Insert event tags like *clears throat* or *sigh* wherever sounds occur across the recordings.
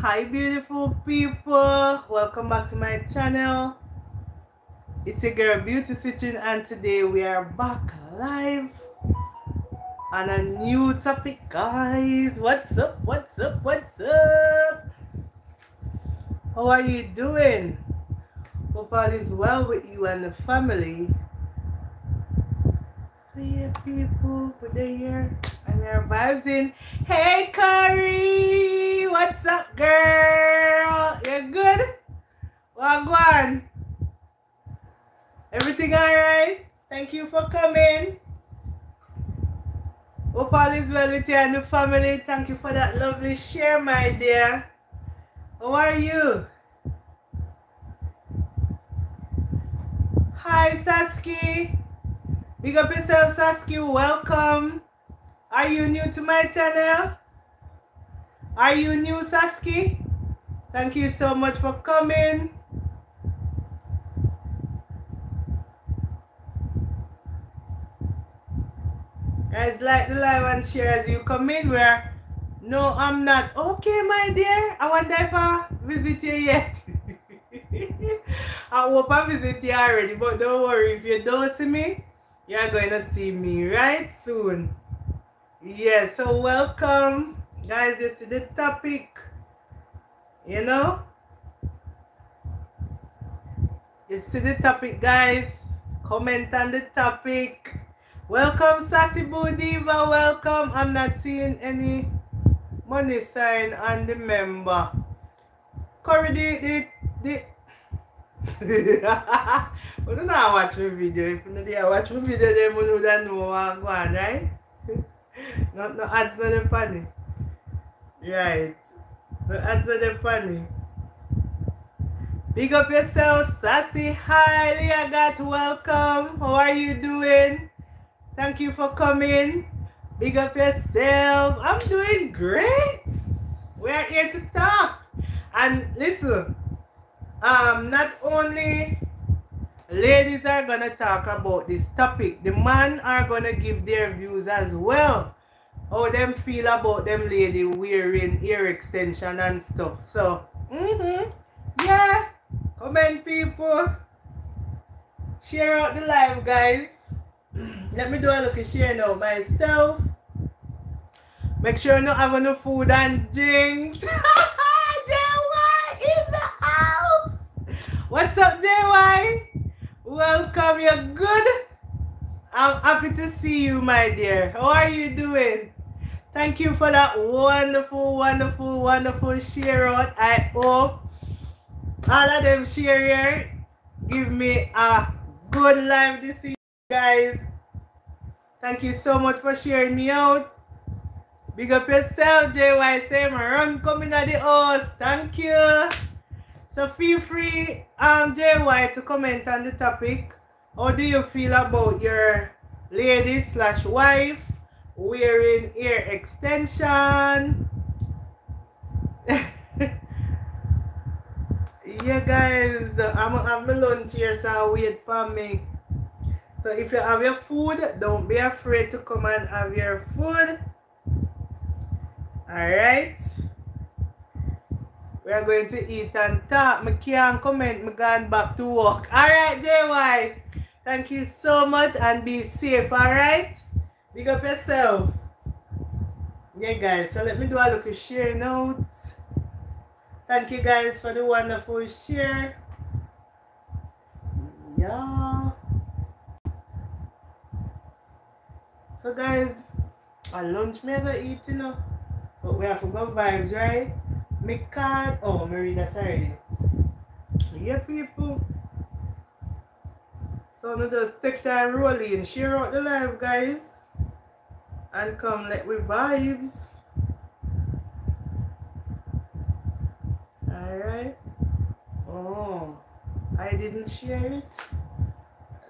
hi beautiful people. Welcome back to my channel. It's a girl Beauty Citrine and today we are back live on a new topic guys. What's up? What's up? What's up? How are you doing? Hope all is well with you and the family. So yeah people. Put the your vibes in hey Curry what's up girl you good go everything all right thank you for coming Hope all is well with you and the family. Thank you for that lovely share, my dear. How are you? Hi, Saski. Big up yourself, Saski. Welcome. Are you new to my channel? Are you new, Saski? Thank you so much for coming. Guys, like the live and share as you come in where no, I'm not. Okay, my dear. I wonder if I visit you yet. *laughs* I hope I visit you already, but don't worry. If you don't see me, you're going to see me right soon. Yes, yeah, so welcome. Guys, you see the topic. You know? You see the topic, guys. Comment on the topic. Welcome, Sassy Boo Diva. Welcome. I'm not seeing any money sign on the member. Corey, the, the, the *laughs* we don't know watch my video. If you don't watch my video, then you know that know what go on, right? *laughs* not no ads for the funny. Right. No ads funny. Big up yourself, Sassy. Hi, Leah got welcome. How are you doing? Thank you for coming. Big up yourself. I'm doing great. We're here to talk. And listen, um, not only ladies are gonna talk about this topic, the men are gonna give their views as well. How them feel about them lady wearing ear extension and stuff. So, mm-hmm. Yeah. Comment people. Share out the live, guys. *clears throat* Let me do a look share now myself. Make sure don't have enough food and drinks. *laughs* JY in the house. What's up, JY? Welcome, you're good? I'm happy to see you, my dear. How are you doing? Thank you for that wonderful, wonderful, wonderful share out. I hope all of them share here give me a good life this evening, guys. Thank you so much for sharing me out. Big up yourself, JY. Same run coming at the house. Thank you. So feel free, um, JY, to comment on the topic. How do you feel about your lady slash wife wearing ear extension? *laughs* yeah, guys, I'm I'm lunch here, so wait for me. So if you have your food, don't be afraid to come and have your food. Alright. We are going to eat and talk. I can't comment. I'm going back to work. Alright, JY. Thank you so much and be safe. Alright. Big up yourself. Yeah, guys. So let me do a little share note. Thank you guys for the wonderful share. Yeah. So guys, a lunch me ever eat, you know. But we have to go vibes, right? Me can't oh that already. Yeah people. So now just take time rolling, share out the live guys. And come let we vibes. Alright. Oh I didn't share it.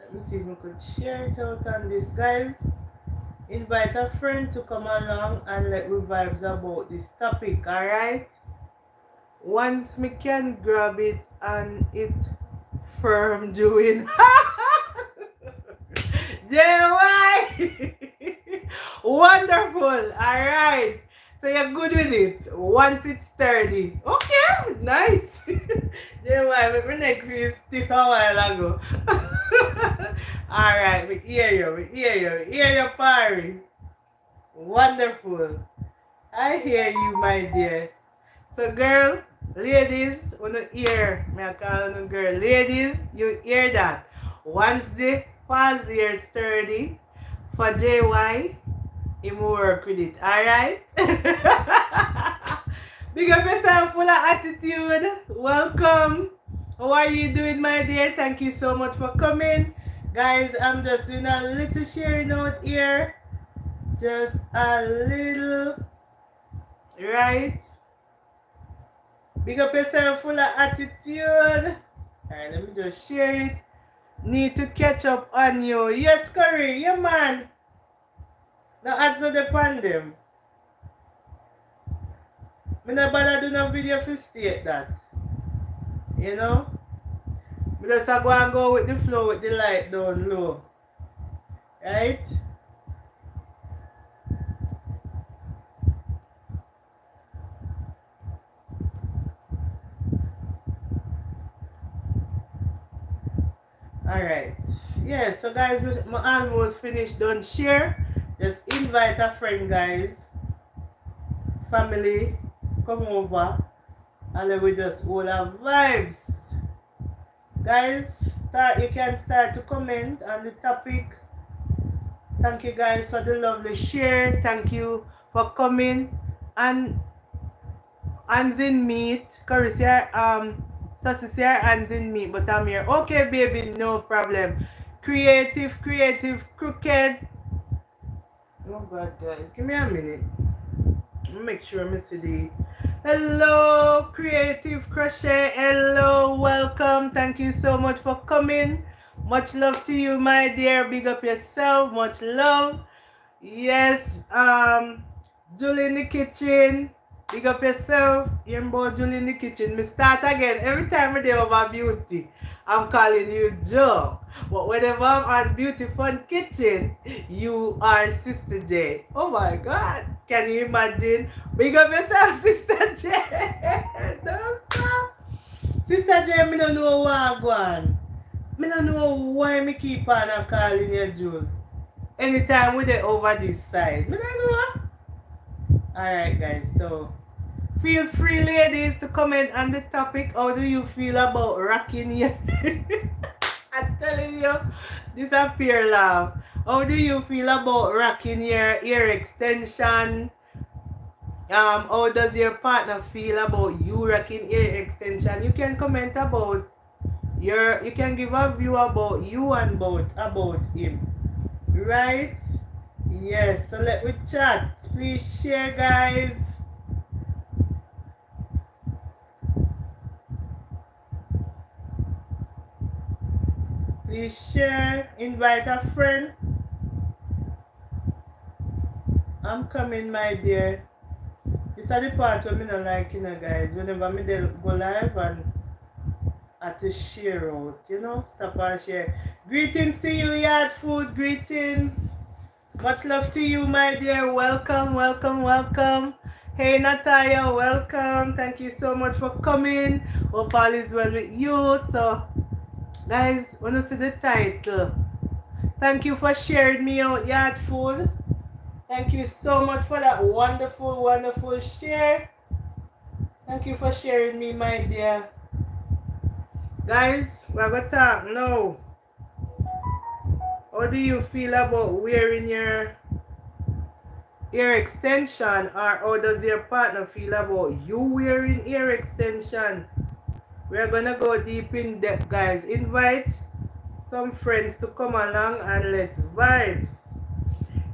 Let me see if we could share it out on this guys invite a friend to come along and let me vibes about this topic alright once me can grab it and it firm *laughs* doing JY *laughs* wonderful alright So you're good with it once it's sturdy. Okay, nice. *laughs* Jeremiah, my neck feels stiff a while ago. Alright, we hear you, we hear you, we hear you, Pari. Wonderful. I hear you, my dear. So, girl, ladies, when you hear, me call on girl, ladies, you hear that. Once the falls here sturdy for JY, him work with it. Alright? *laughs* Big up yourself full of attitude. Welcome. How are you doing, my dear? Thank you so much for coming. Guys, I'm just doing a little sharing out here. Just a little. Right? Big up yourself full of attitude. Alright, let me just share it. Need to catch up on you. Yes, Curry. Yeah, man. Now answer the pandem. Me not bother do no video for state that. You know? Me just go and go with the flow with the light down low. Right? Alright. Yeah, so guys, my almost finished. Don't share. Just invite a friend, guys. Family, come over. And then we just all our vibes. Guys, start you can start to comment on the topic. Thank you guys for the lovely share. Thank you for coming. And hands in meat. Carissa, um, Sassy hands in meat, but I'm here. Okay, baby, no problem. Creative, creative, crooked. Oh God, guys, give me a minute. Make sure I see the. Hello, Creative Crochet. Hello, welcome. Thank you so much for coming. Much love to you, my dear. Big up yourself. Much love. Yes, um, Julie in the kitchen. Big up yourself. You're Julie in the kitchen. Me start again. Every time I do over beauty, I'm calling you Joe. But whenever I'm on Beauty Fun Kitchen, you are Sister J. Oh my God. Can you imagine? Big up yourself, *laughs* Sister J. Sister J, me don't know what I'm going. Me don't know why me keep on calling you Joe. Anytime we are over this side. Me don't know. Alright guys, so feel free ladies to comment on the topic. How do you feel about rocking your *laughs* I'm telling you, disappear laugh. How do you feel about rocking your ear extension? Um, how does your partner feel about you rocking ear extension? You can comment about your you can give a view about you and about about him. Right? Yes, so let me chat. Please share guys. Please share, invite a friend. I'm coming, my dear. This is the part where me not like, you know, guys. Whenever me go live and I to share out, you know, stop and share. Greetings to you, Yard Food. Greetings. Much love to you, my dear. Welcome, welcome, welcome. Hey, Natalia, welcome. Thank you so much for coming. Hope all is well with you. So, Guys, wanna see the title? Thank you for sharing me out yard. Thank you so much for that wonderful, wonderful share. Thank you for sharing me, my dear. Guys, we're gonna talk now. How do you feel about wearing your ear extension or how does your partner feel about you wearing ear extension? We're gonna go deep in depth, guys. Invite some friends to come along and let's vibes.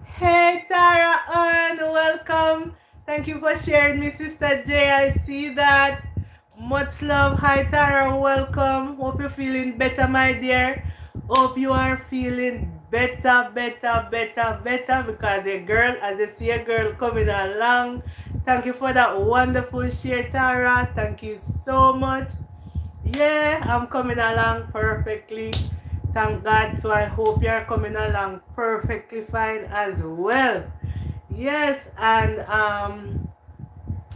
Hey Tara Ann, welcome. Thank you for sharing me, Sister J. I see that. Much love. Hi Tara, welcome. Hope you're feeling better, my dear. Hope you are feeling better, better, better, better because a girl, as I see a girl coming along. Thank you for that wonderful share, Tara. Thank you so much. Yeah, I'm coming along perfectly. Thank God. So I hope you're coming along perfectly fine as well. Yes, and um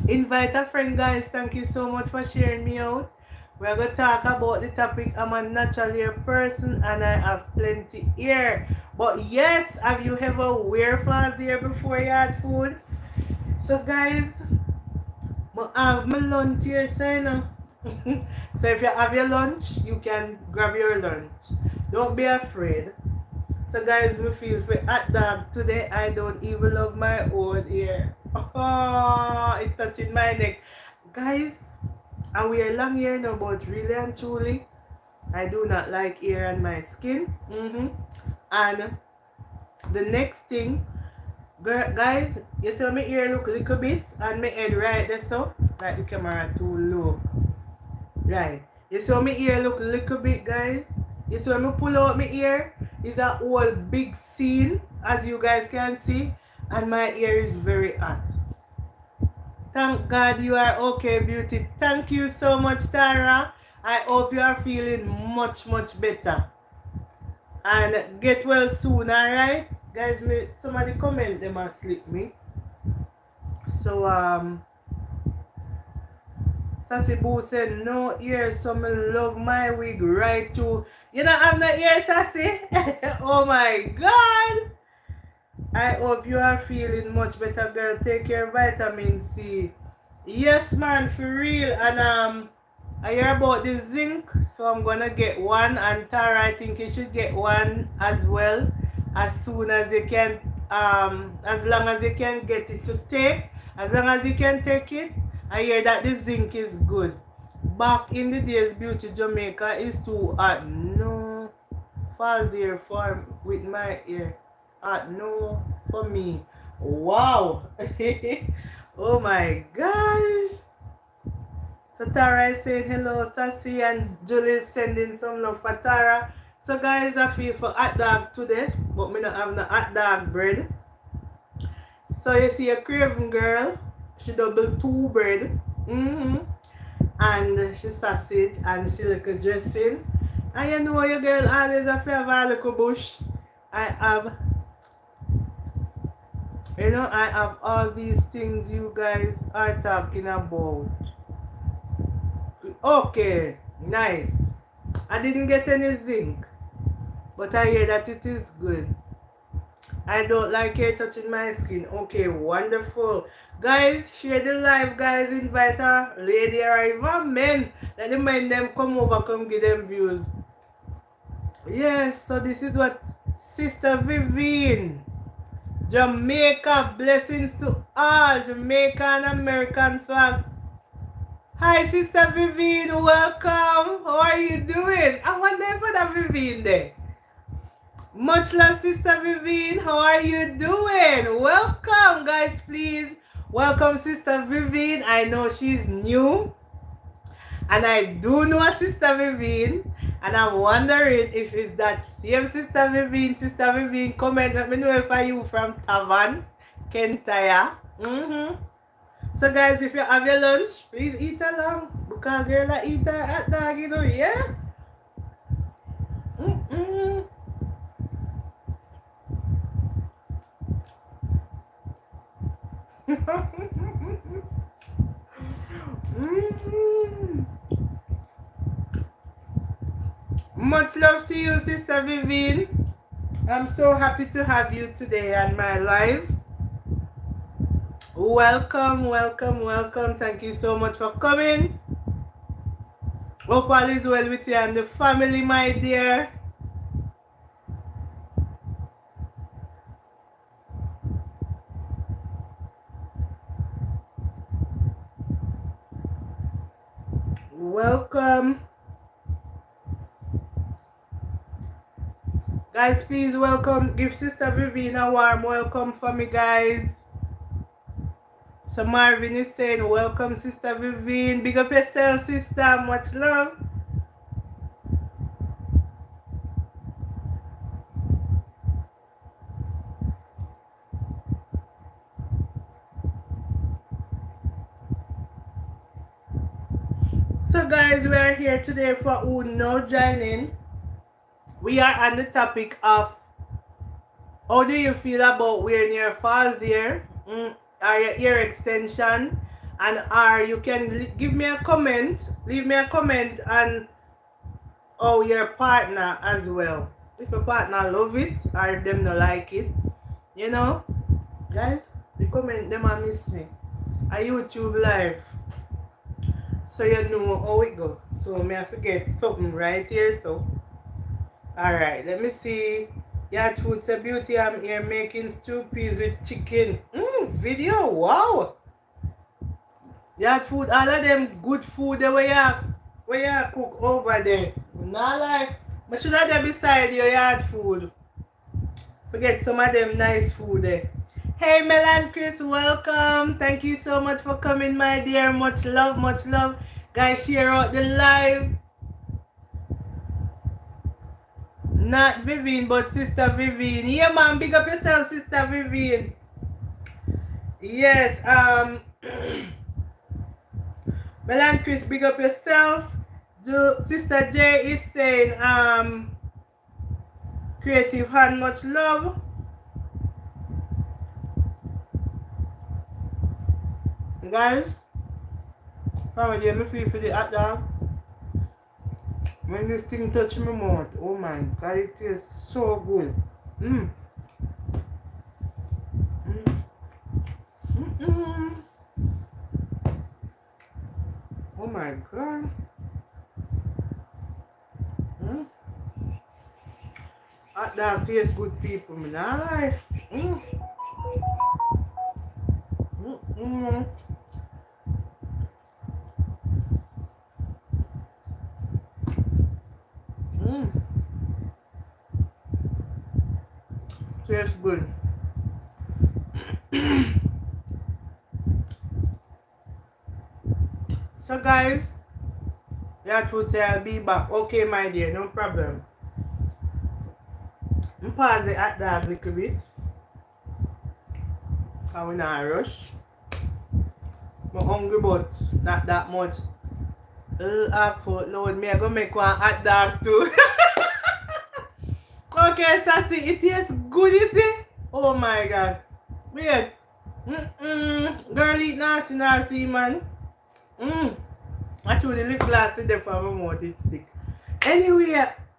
Invite a friend, guys. Thank you so much for sharing me out. We're going to talk about the topic. I'm a natural hair person and I have plenty hair. But yes, have you ever wear false hair before you had food? So guys, I have my lunch here, know. *laughs* so if you have your lunch, you can grab your lunch. Don't be afraid. So guys, we feel for at dog. Today I don't even love my own hair. *laughs* Oh, it touching my neck. Guys, I wear long hair now, but really and truly, I do not like hair on my skin. Mm -hmm. And the next thing, guys, you see my ear look a little bit and my head right there so, like the camera too low. Right. You see my ear look a little bit, guys? You see when I pull out my ear, it's a whole big scene, as you guys can see, and my ear is very hot. Thank God you are okay, beauty. Thank you so much, Tara. I hope you are feeling much, much better. And get well soon, alright? Guys, me, somebody comment them and sleep me. So, um, Sassy Boo said, no ear, so me love my wig right too. You know, I'm not ear, Sassy. *laughs* oh my God. I hope you are feeling much better, girl. Take your vitamin C. Yes, man, for real. And um, I hear about the zinc, so I'm gonna get one. And Tara, I think you should get one as well, as soon as you can. Um, as long as you can get it to take, as long as you can take it. I hear that the zinc is good. Back in the days, Beauty Jamaica is too hot. No, falls here for with my ear uh, no for me. Wow. *laughs* oh my gosh. So Tara is saying hello, Sassy, and Julie sending some love for Tara. So guys, I feel for hot dog today, but me not have no hot dog bread. So you see a craven girl, she double two bread. Mm-hmm. And she sausage and she little dressing. And you know your girl always a little bush. I have you know, I have all these things you guys are talking about. Okay, nice. I didn't get any zinc, but I hear that it is good. I don't like hair touching my skin. Okay, wonderful. Guys, share the live, guys. Invite a lady or even men. Let the men them come over, come give them views. Yeah, so this is what Sister Vivian Jamaica, blessings to all Jamaican American flag. Hi, Sister Vivian, welcome. How are you doing? I wonder if that Vivian there. Much love, Sister Vivian. How are you doing? Welcome, guys, please. Welcome, Sister Vivian. I know she's new. And I do know Sister Vivian. And I'm wondering if it's that same Sister Vivian, Sister Vivian, comment, let me know if I you from Tavan, Kentaya. Mm-hmm. So guys, if you have your lunch, please eat along. Because girl I eat a hot dog, you know, yeah? Mm-mm. *laughs* mm-hmm. Much love to you, Sister Vivian. I'm so happy to have you today on my live. Welcome, welcome, welcome. Thank you so much for coming. Hope all is well with you and the family, my dear. Welcome. Guys, please welcome, give Sister Vivian a warm welcome for me, guys. So Marvin is saying, welcome, Sister Vivian. Big up yourself, sister. Much love. So guys, we are here today for who no joining we are on the topic of how do you feel about wearing your false ear mm, or your ear extension and or you can give me a comment leave me a comment and oh your partner as well. If your partner love it or if them not like it you know? Guys the comment them I miss me. A youtube live. So you know how it go. So may I forget something right here so all right let me see yeah food's a beauty i'm here making stew peas with chicken mm, video wow Yard food, all of them good food the way you, where you cook over there. Not like, I should have them beside your yard food. Forget some of them nice food there. Hey Melan Chris, welcome. Thank you so much for coming, my dear. Much love, much love. Guys, share out the live. Not Vivian, but Sister Vivian. Yeah, man, big up yourself, Sister Vivian. Yes, um... *clears throat* Melan Chris, big up yourself. Sister J is saying, um, creative hand, much love. Guys, how do me feel for the hot dog? When this thing touch my mouth, oh my god, it tastes so good. Mmm. my god. Hmm? Hot tastes good people, man. Alright. Mm. Mm -mm. Mm. Tastes good. *coughs* So guys, that would say I'll be back. Okay, my dear, no problem. I'm pause the hot dog a little bit. I'm in a rush. I'm hungry, but not that much. Uh, half foot load me. I go make one hot dog too. *laughs* okay, Sassy, it tastes good, you see? Oh my god. Weird. Mm-mm. Girl eat nasty, nasty, man. Mm. I Actually, the lip gloss is there for my mouth, stick. Anyway, *clears throat*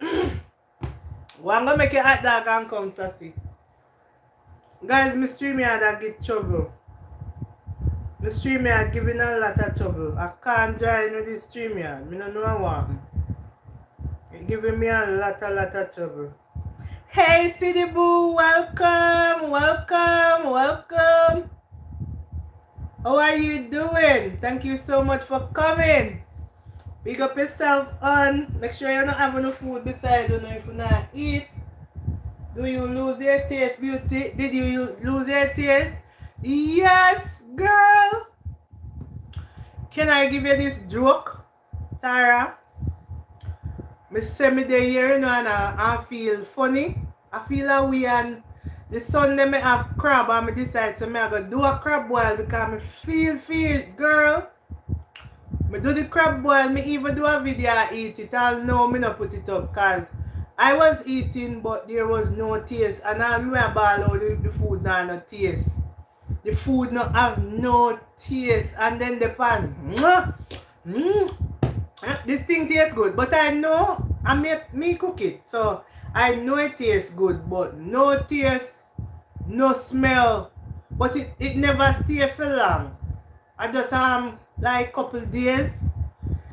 well, I'm gonna make a hot dog and come, sassy. Guys, my stream here that get trouble. My stream here giving a lot of trouble. I can't join with this stream here. I don't know what. It giving me a lot, a lot of trouble. Hey, City Boo, welcome, welcome, welcome. How are you doing? Thank you so much for coming. Big up yourself on. Make sure you don't have enough food beside you know if you not eat. Do you lose your taste, beauty? Did you lose your taste? Yes, girl. Can I give you this joke, Tara? Me say me there here, you know, and I, I feel funny. I feel a way and the Sunday me have crab and me decide so me I go do a crab boil because me feel feel girl. Me do the crab boil, me even do a video I eat it. I'll know me not put it up because I was eating but there was no taste and I me ball out the, food no taste. The food not have no taste and then the pan. Mm, this thing tastes good but I know I make me cook it so I know it tastes good but no taste no smell but it, it never stay for long I just um like couple days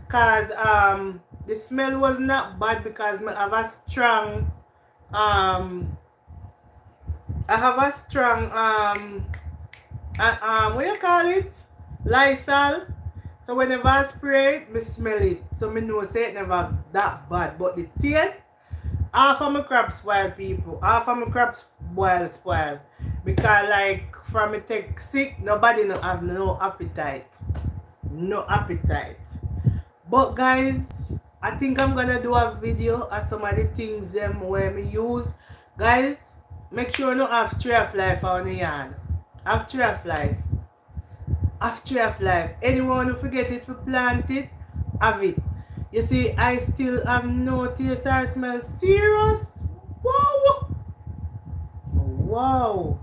cause um the smell was not bad because I have a strong um I have a strong um uh, um what you call it Lysol so whenever I spray it, me smell it. So me know say it never that bad. But the taste half of my crab spoil people. Half of my crab boil spoil. Because like from me take sick, nobody no have no appetite. No appetite. But guys, I think I'm gonna do a video of some of the things them where me use. Guys, make sure you have tree of life on the yard. Have tree of life. Have tree of life. Anyone who forget it to plant it, have it. You see, I still have no taste or smell. Serious? Wow! Wow!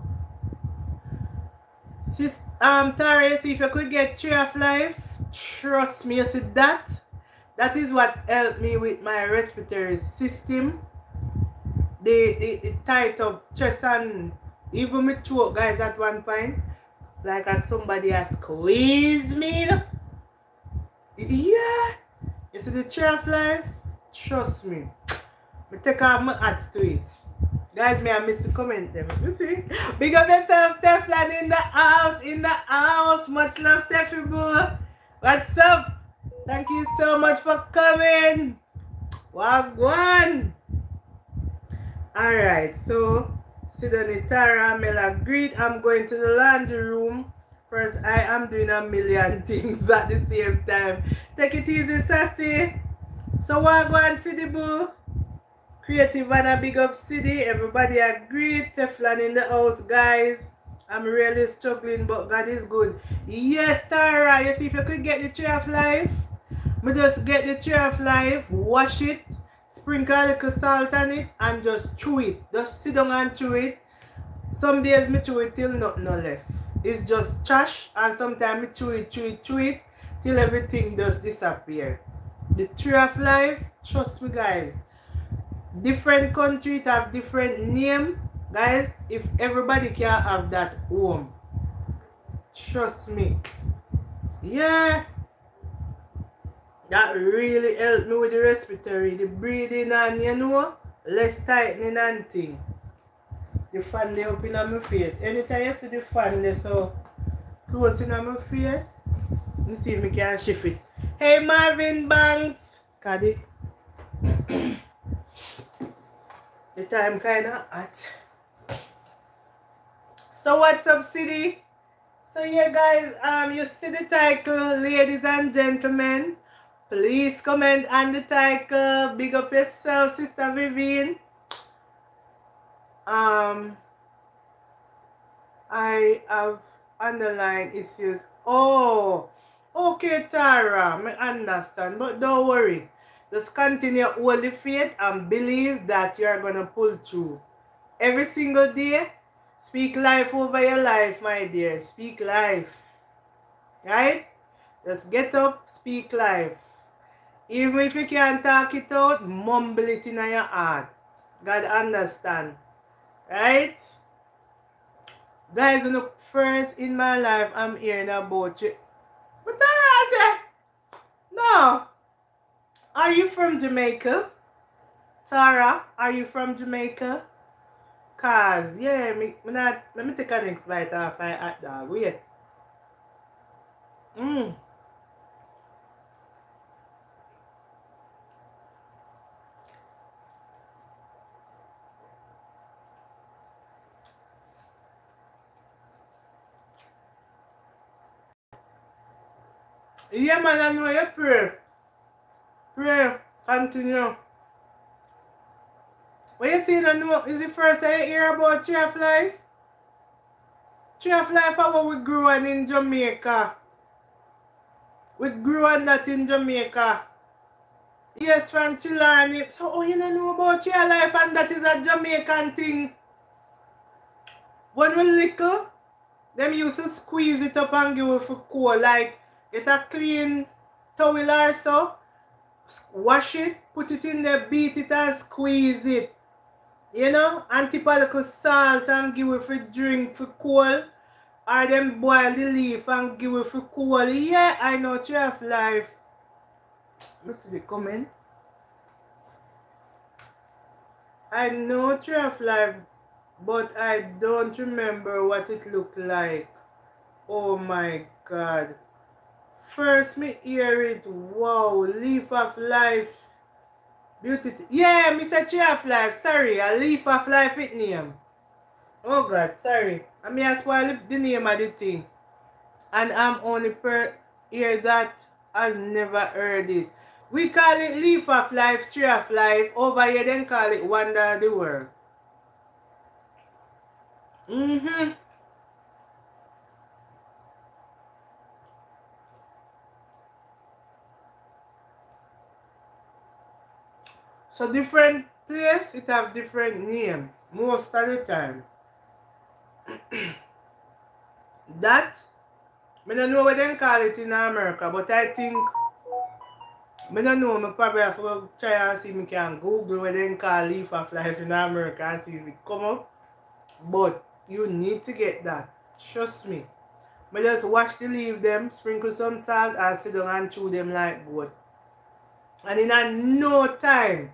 Sis, um, Tara, if you could get Tree of Life. Trust me, you see that? That is what helped me with my respiratory system. The, the, the tight up chest and even my throat, guys, at one point. Like as somebody has squeezed me. Yeah. You see the Tree of Life? Trust me. I take off my hats to it. Guys, may I miss the comment them. You see? Big up yourself, Teflon in the house, in the house. Much love, Teffy boo. What's up? Thank you so much for coming. Wagwan. Alright, so Sidney Tara, Mela greet. I'm going to the laundry room. First, I am doing a million *laughs* things at the same time. Take it easy, Sassy. So Wagwan City Boo. Creative and a big up city. Everybody agree. Teflon in the house, guys. I'm really struggling, but God is good. Yes, Tara. You see, if you could get the tree of life, me just get the tree of life, wash it, sprinkle a little salt on it, and just chew it. Just sit down and chew it. Some days me chew it till nothing no left. It's just trash, and sometimes me chew it, chew it, chew it, till everything does disappear. The tree of life, trust me, guys different countries have different name guys if everybody can have that home trust me yeah that really helped me with the respiratory the breathing and you know less tightening and thing the fan they up in my face anytime you see the fan they so close in my face let me see if I can shift it hey Marvin Banks Caddy *coughs* the time kind of hot. So what's up, city? So yeah, guys, um, you see the title, ladies and gentlemen. Please comment on the title. Big up yourself, Sister Vivian. Um, I have underlined issues. Oh, okay, Tara, I understand, but don't worry. Just continue the faith and believe that you are going to pull through. Every single day, speak life over your life, my dear. Speak life. Right? Just get up, speak life. Even if you can't talk it out, mumble it in your heart. God understand. Right? Guys, know, first in my life, I'm hearing about you. Did I say? No. Are you from Jamaica? Tara, are you from Jamaica? Cause yeah, me, me not, let me take a next bite off my hot dog. Wait. Mmm. Yeah, man, I know you pray. Pray. Continue. What you see the know is the first I hear about of Life? Of Life how we grew on in Jamaica. We grew on that in Jamaica. Yes, from Chilani. So, oh, you don't know about Tree Life and that is a Jamaican thing. When we little, them used to squeeze it up and give it for cool. Like, get a clean towel or so wash it, put it in there, beat it and squeeze it. You know, and tip a little salt and give it for drink for cool. Or then boil the leaf and give it for cool. Yeah, I know tree of life. Let's see the comment. I know tree of life, but I don't remember what it looked like. Oh my god. First me hear it. Wow, leaf of life. Beauty. Yeah, Mr. Tree of Life. Sorry, a leaf of life it name. Oh God, sorry. I mean I spoil the name of the thing. And I'm only per hear that has never heard it. We call it leaf of life, tree of life. Over here then call it wonder of the world. Mm-hmm. So different place, it have different name most of the time. *clears throat* that I don't know what they call it in America, but I think I don't know, I probably have to try and see if I can Google what they call leaf of life in America and see if it come up. But you need to get that. Trust me. I just wash the leaf them, sprinkle some salt and sit down and chew them like good. And in a no time.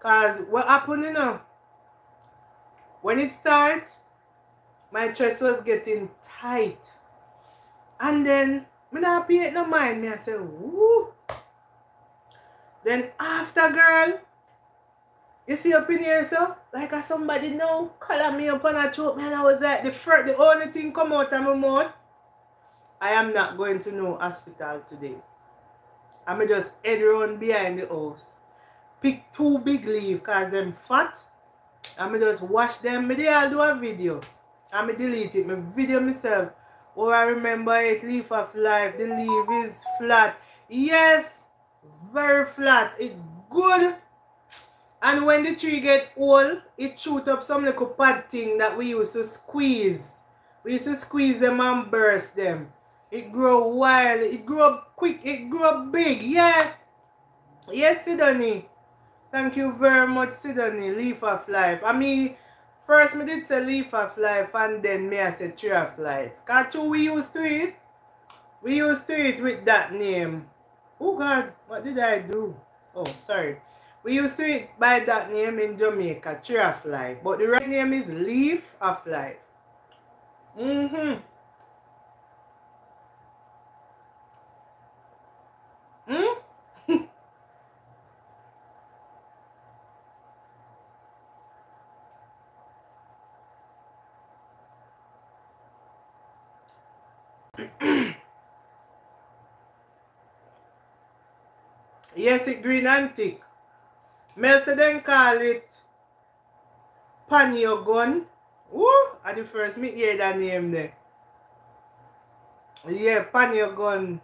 Cause what happened, you know? When it started, my chest was getting tight. And then, me not pay it no mind. Me I say, woo. Then after, girl, you see up in here, so like a somebody now color me up on a throat, man. I was like, the first, the only thing come out of my mouth. I am not going to no hospital today. I'm just head around behind the house. Pick two big leaf because them fat. I'm just wash them. Maybe I'll do a video. I'm delete it. My video myself. Oh, I remember it. Leaf of life. The leaf is flat. Yes. Very flat. It good. And when the tree get old, it shoot up some little pad thing that we used to squeeze. We used to squeeze them and burst them. It grow wild. It grow quick. It grow big. Yeah. Yes, Sidonie. Thank you very much, Sidonie. Leaf of life. I mean, first me did say leaf of life and then me I said tree of life. Cause two we used to it. We used to it with that name. Oh God, what did I do? Oh, sorry. We used to it by that name in Jamaica, Tree of Life. But the right name is Leaf of Life. Mm-hmm. Hmm? Yes, it green and thick. Mel say them call it panyo gun. Woo! At the first me hear that name there. Yeah, panyo gun.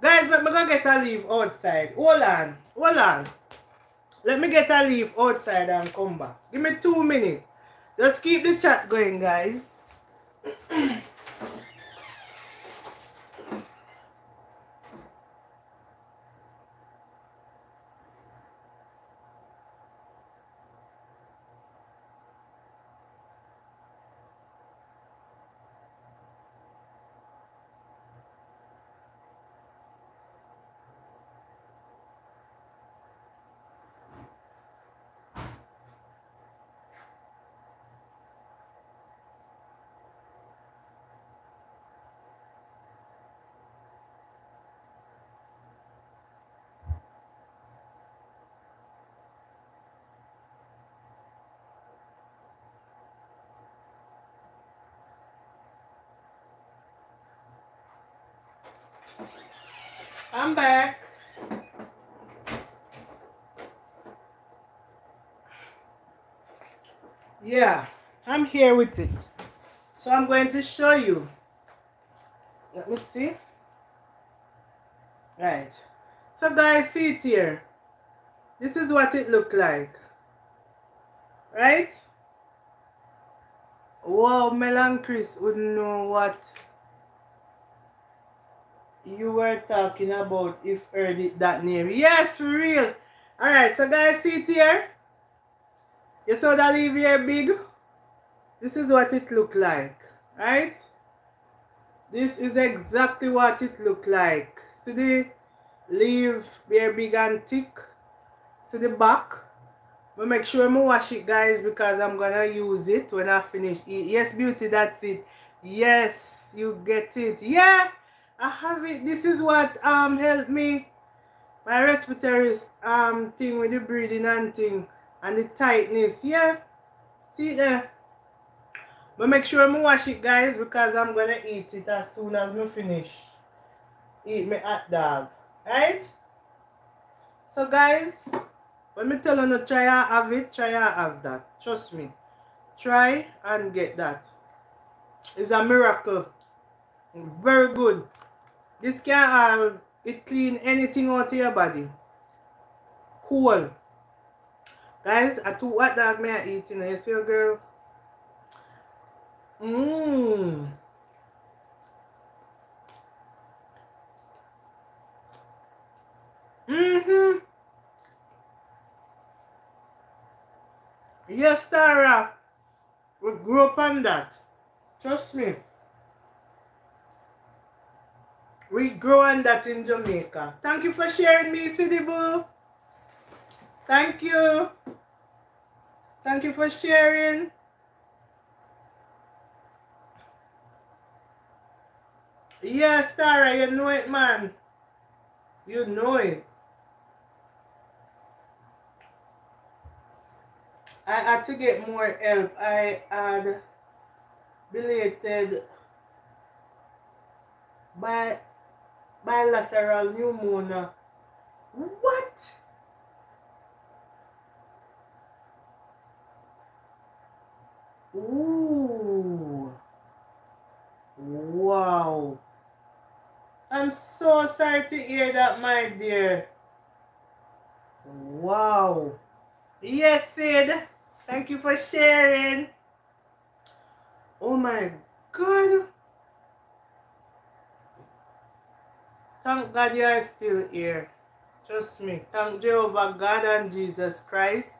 Guys, let me go get a leaf outside. Hold on. Hold on. Let me get a leaf outside and come back. Give me two minutes. Just keep the chat going, guys. *clears throat* I'm back. Yeah, I'm here with it. So I'm going to show you. Let me see. Right. So guys, see it here. This is what it looked like. Right? Wow, Mel and Chris wouldn't know what you were talking about if heard it that name. Yes, for real. Alright, so guys, see it here? You saw that leaf here big? This is what it look like. Right? This is exactly what it look like. See the leaf very big and thick? See the back? But make sure I wash it guys because I'm gonna use it when I finish. Yes, beauty, that's it. Yes, you get it. Yeah! I have it. This is what um helped me. My respiratory um thing with the breathing and thing and the tightness. Yeah. See there. But make sure I wash it guys because I'm gonna eat it as soon as we finish. Eat my hot dog. Right? So guys, when me tell you to try and have it, try and have that. Trust me. Try and get that. It's a miracle. Very good. This can all it clean anything out of your body. Cool. Guys, I two what dog may I eat, you know, you see a girl? Mmm. Mm-hmm. Yes, Tara. We grew up on that. Trust me. We grew on that in Jamaica. Thank you for sharing me, City Boo. Thank you. Thank you for sharing. Yes, Tara, you know it, man. You know it. I had to get more help. I had belated by bilateral pneumonia. What? Ooh. Wow. I'm so sorry to hear that, my dear. Wow. Yes, Sid. Thank you for sharing. Oh my God. Thank God you are still here. Trust me. Thank Jehovah God and Jesus Christ.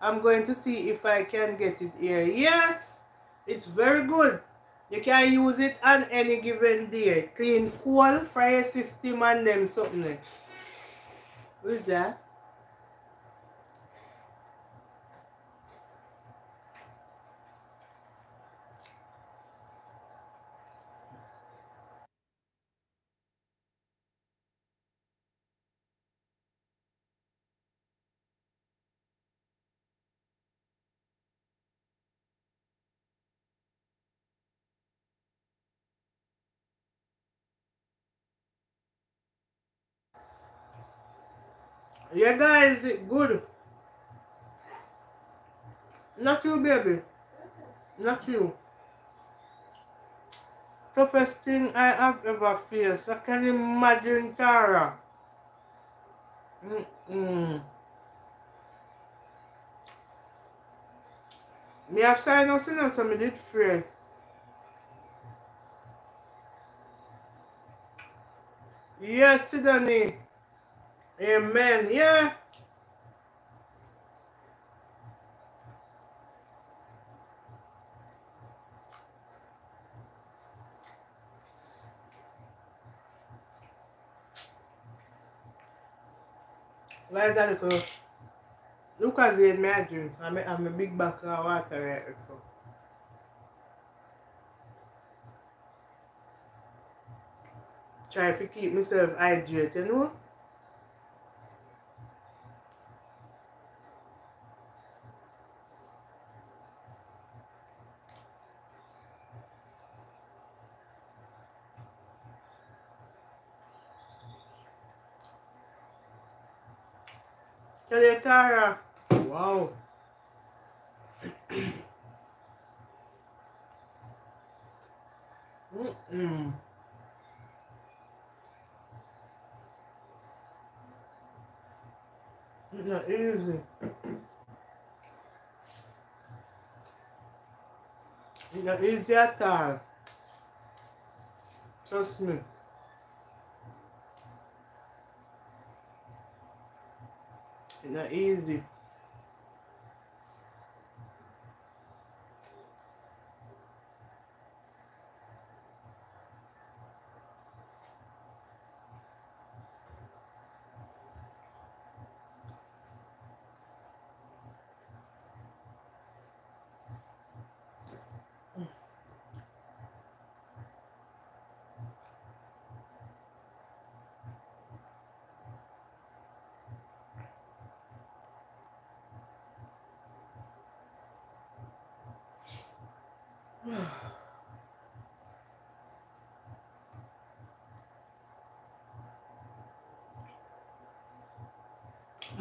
I'm going to see if I can get it here. Yes, it's very good. You can use it on any given day. Clean coal, fire system and them something. Who's that? Yeah, guys, good. Not you, baby. Not you. Toughest thing I have ever faced. I can imagine Tara. Mm -mm. Me have sinus, you know, so me did free. Yes, Sidney. Amen. Yeah. Guys, that little look at the imagine. I'm a, I'm a big bucket of water right so. Try to keep myself hydrated, you know? Tara. Wow. Mm-mm. It's not easy. It's not easy at all. Trust me. Not easy.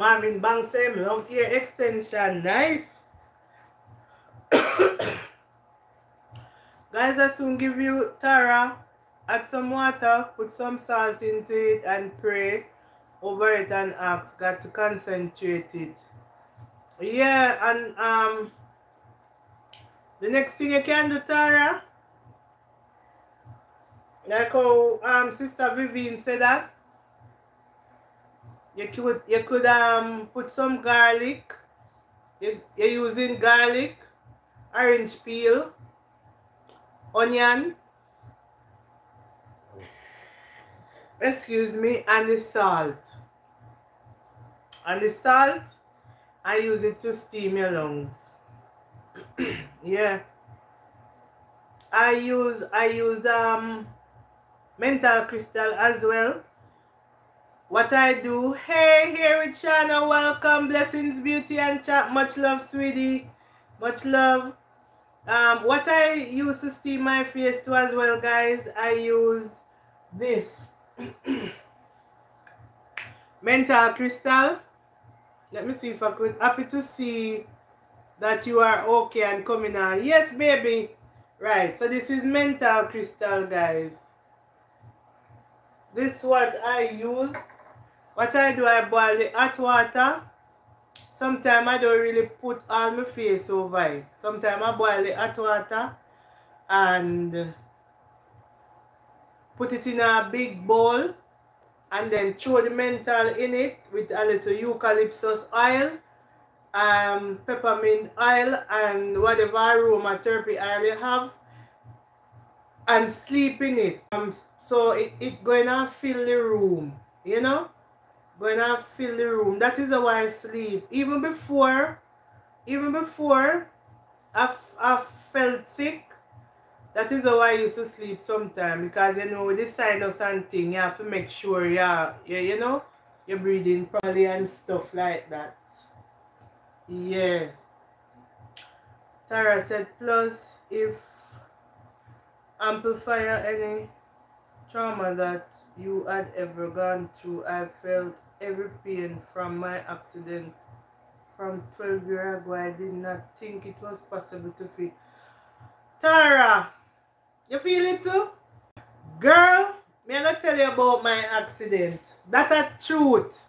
Marvin Bank say me love ear extension. Nice. *coughs* Guys, I soon give you Tara. Add some water, put some salt into it and pray over it and ask God to concentrate it. Yeah, and um the next thing you can do, Tara, like how um Sister Vivian said that, you could you could um put some garlic You, you're using garlic, orange peel, onion, excuse me, and the salt. And the salt, I use it to steam your lungs. *clears throat* yeah. I use I use um menthol crystal as well. What I do, hey, here with Shana, welcome, blessings, beauty, and chat. Much love, sweetie. Much love. Um, what I use to steam my face too as well, guys, I use this *clears throat* menthol crystal. Let me see if I could. Happy to see that you are okay and coming on. Yes, baby. Right, so this is menthol crystal, guys. This is what I use. What I do, I boil the hot water. Sometimes I don't really put all my face over it. Sometimes I boil the hot water and put it in a big bowl and then throw the menthol in it with a little eucalyptus oil um, peppermint oil and whatever aromatherapy oil you have and sleep in it. Um, so it, it going to fill the room, you know? Going to fill the room. That is how I sleep. Even before, even before I, I felt sick, that is how I used to sleep sometimes because you know this sinus and thing you have to make sure yeah, you, you know you're breathing properly and stuff like that. Yeah. Tara said, plus if amplifier any trauma that you had ever gone through, I felt every pain from my accident from 12 years ago. I did not think it was possible to feel. Tara, you feel it too? Girl, me I tell you about my accident. That a truth.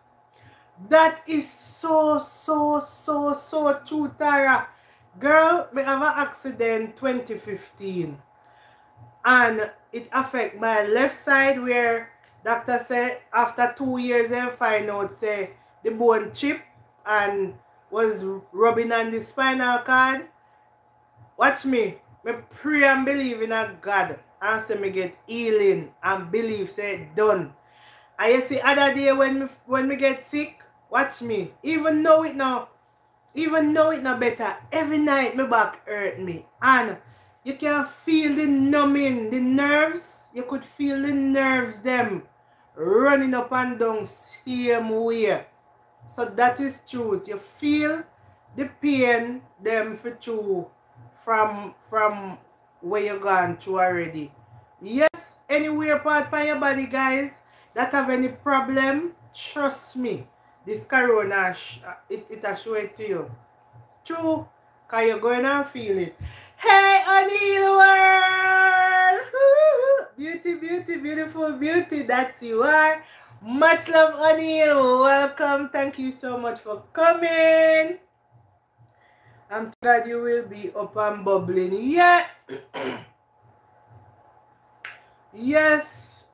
That is so, so, so, so true, Tara. Girl, me have an accident 2015. And it affect my left side where doctor said after two years and find out say the bone chip and was rubbing on the spinal cord. Watch me. Me pray and believe in a God and say me get healing and believe say done. And you see other day when me, when me get sick, Watch me. Even know it now. Even know it now better. Every night my back hurt me. And you can feel the numbing, the nerves. You could feel the nerves them running up and down same way. So that is truth. You feel the pain them for true from from where you gone through already. Yes, anywhere part by your body, guys, that have any problem, trust me. This corona, uh, it, it will show it to you. True, because you're going to feel it. Hey, O'Neil World! *laughs* Beauty, beauty, beautiful beauty, that's you are. Much love, O'Neil. Welcome. Thank you so much for coming. I'm glad you will be up and bubbling. Yeah. *clears throat* yes.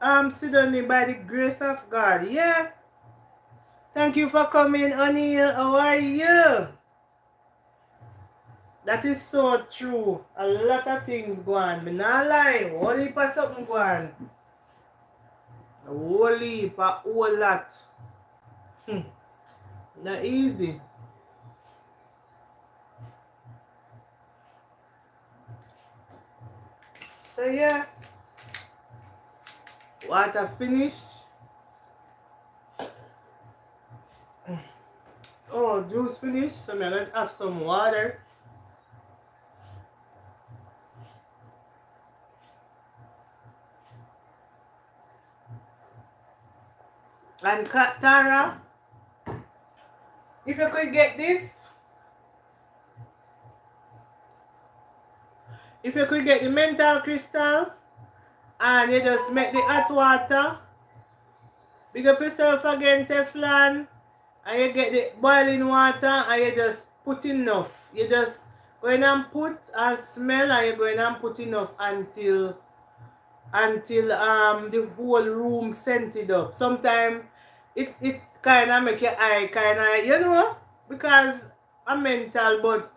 I'm sitting by the grace of God. Yeah. Thank you for coming, O'Neil. How are you? That is so true. A lot of things go on. Me not lying. Whole heap of something go on. A whole heap, a whole lot. Hmm. Not easy. So yeah. Water finish. Oh, juice finished, so I'm gonna have some water. And Tara, if you could get this, if you could get the menthol crystal. And you just make the hot water, big up yourself again, Teflon. And you get the boiling water. And you just put enough. You just go in and put and smell. And you go in and put enough until until um the whole room scented up. Sometimes it it kinda make your eye kinda you know because I'm mental, but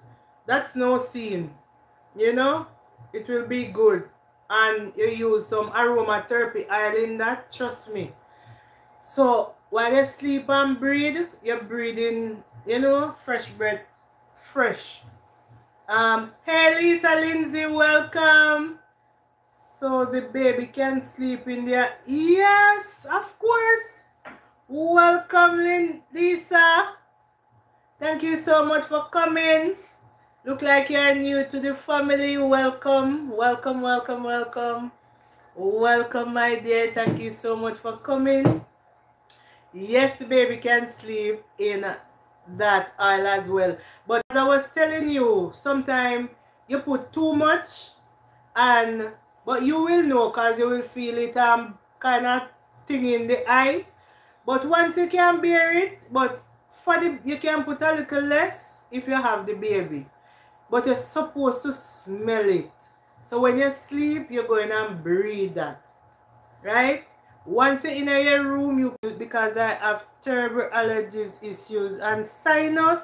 that's no sin. You know, it will be good. And you use some aromatherapy oil in that, trust me. So while you sleep and breathe, you're breathing, you know, fresh breath, fresh. Um, hey Lisa Lindsay, welcome. So the baby can sleep in there. Yes, of course. Welcome, Lisa. Thank you so much for coming. Look like you're new to the family. Welcome, welcome, welcome, welcome. Welcome, my dear. Thank you so much for coming. Yes, the baby can sleep in that aisle as well. But as I was telling you, sometimes you put too much and but you will know because you will feel it um kind of thing in the eye. But once you can bear it, but for the you can put a little less if you have the baby. But you're supposed to smell it. So when you sleep, you're going and breathe that. Right? Once you're in your room, you because I have terrible allergies issues and sinus.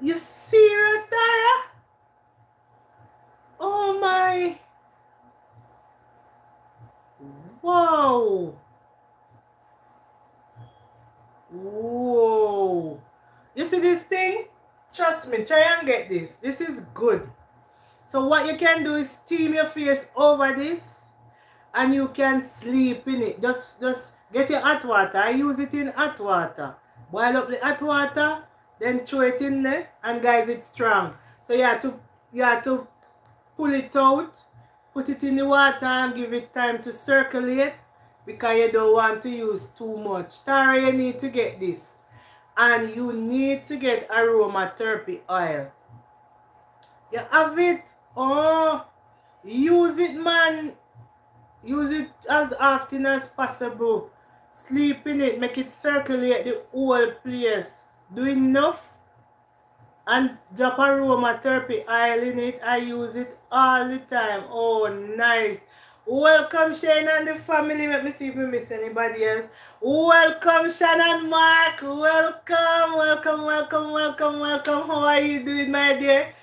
You serious, Dara? Oh my. Whoa. Whoa. You see this thing? Trust get this. This is good. So what you can do is steam your face over this and you can sleep in it. Just just get your hot water. I use it in hot water. Boil up the hot water, then throw it in there and guys it's strong. So you have to you have to pull it out, put it in the water and give it time to circulate because you don't want to use too much. Tara, you need to get this. And you need to get aromatherapy oil. You have it. Oh, use it, man. Use it as often as possible. Sleep in it. Make it circulate the whole place. Do enough and drop aromatherapy oil in it. I use it all the time. Oh, nice. Welcome, Shane and the family. Let me see if we miss anybody else. Welcome, Shannon Mark. Welcome, welcome, welcome, welcome, welcome. How are you doing, my dear?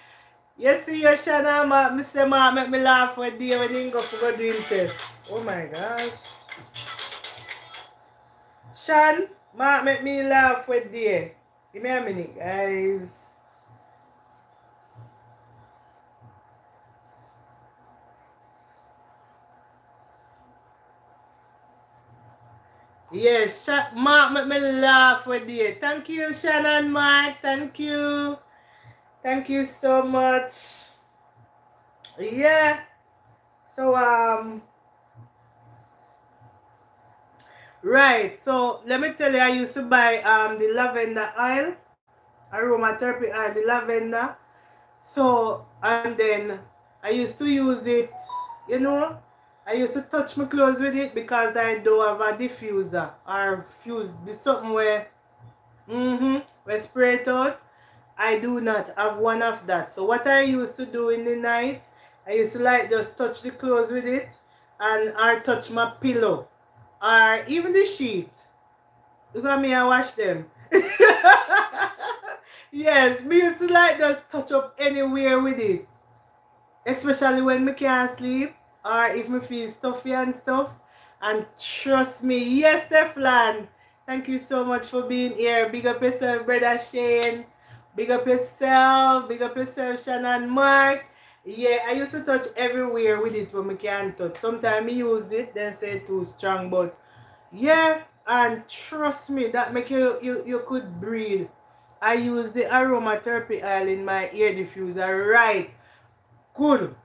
You see your Shannon Mark, Mr. Mark, make me laugh for day when you go for go doing. Oh my gosh. Shan, Mark, make me laugh for day. Give me a minute, guys. Yes, Mark make me laugh with you. Thank you, Shannon Mark. Thank you. Thank you so much. Yeah. So um Right, so let me tell you, I used to buy um the lavender oil, aromatherapy oil, the lavender. So and then I used to use it, you know, I used to touch my clothes with it because I don't have a diffuser or fuse something where mm-hmm where spray it out. I do not have one of that. So what I used to do in the night, I used to like just touch the clothes with it and or touch my pillow or even the sheet. Look at me, I wash them. *laughs* yes, me used to like just touch up anywhere with it. Especially when me can't sleep or if me feel stuffy and stuff. And trust me, yes, Teflon. Thank you so much for being here. Big up yourself, brother Shane. Big up yourself. Big up yourself, Shannon Mark. Yeah, I used to touch everywhere with it when I can't touch. Sometimes I use it, then say too strong. But yeah, and trust me, that make you, you, you could breathe. I use the aromatherapy oil in my ear diffuser. Right. Good.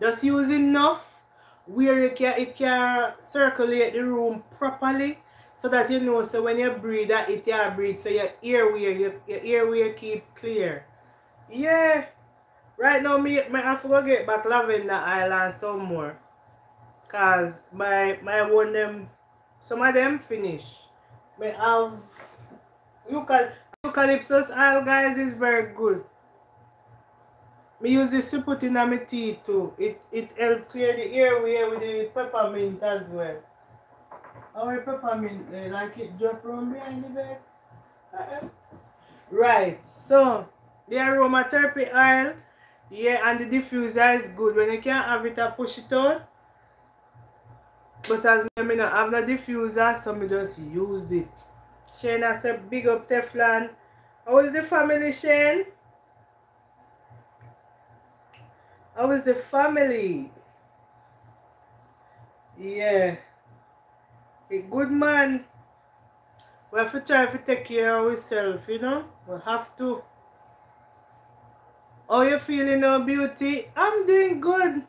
Just use enough where it can, it can circulate the room properly so that you know so when you breathe that it can breathe so your airway your, your airway keep clear. Yeah. Right now me, me to go get back lavender island some more. Cause my my one them some of them finish. Me have eucalyptus oil guys is very good. Me use this to put in my tea too. It it help clear the airway with the peppermint as well. Our peppermint, they like it drop around behind the bed. Uh-huh. right, so the aromatherapy oil, yeah, and the diffuser is good. When you can't have it, I push it out. But as me, me not have no diffuser, so me just use it. Shane has a big up Teflon. How is the family, Shane? How is the family? Yeah. A good man. We have to try to take care of ourselves, you know? We have to. How you feeling now, beauty? I'm doing good.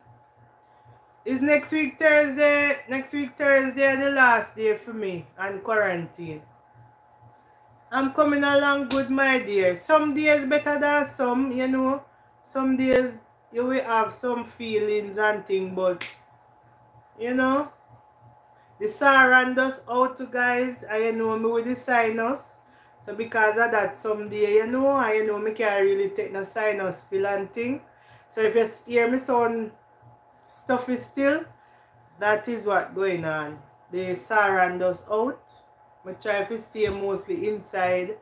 It's next week Thursday. Next week Thursday the last day for me and quarantine. I'm coming along good, my dear. Some days better than some, you know. Some days you will have some feelings and things, but you know, the Saharan dust out to guys, I know me with the sinus. So because of that, someday, you know, I know me can't really take the sinus pill and thing. So if you hear me sound stuffy still, that is what going on. The Saharan dust out. I try to stay mostly inside.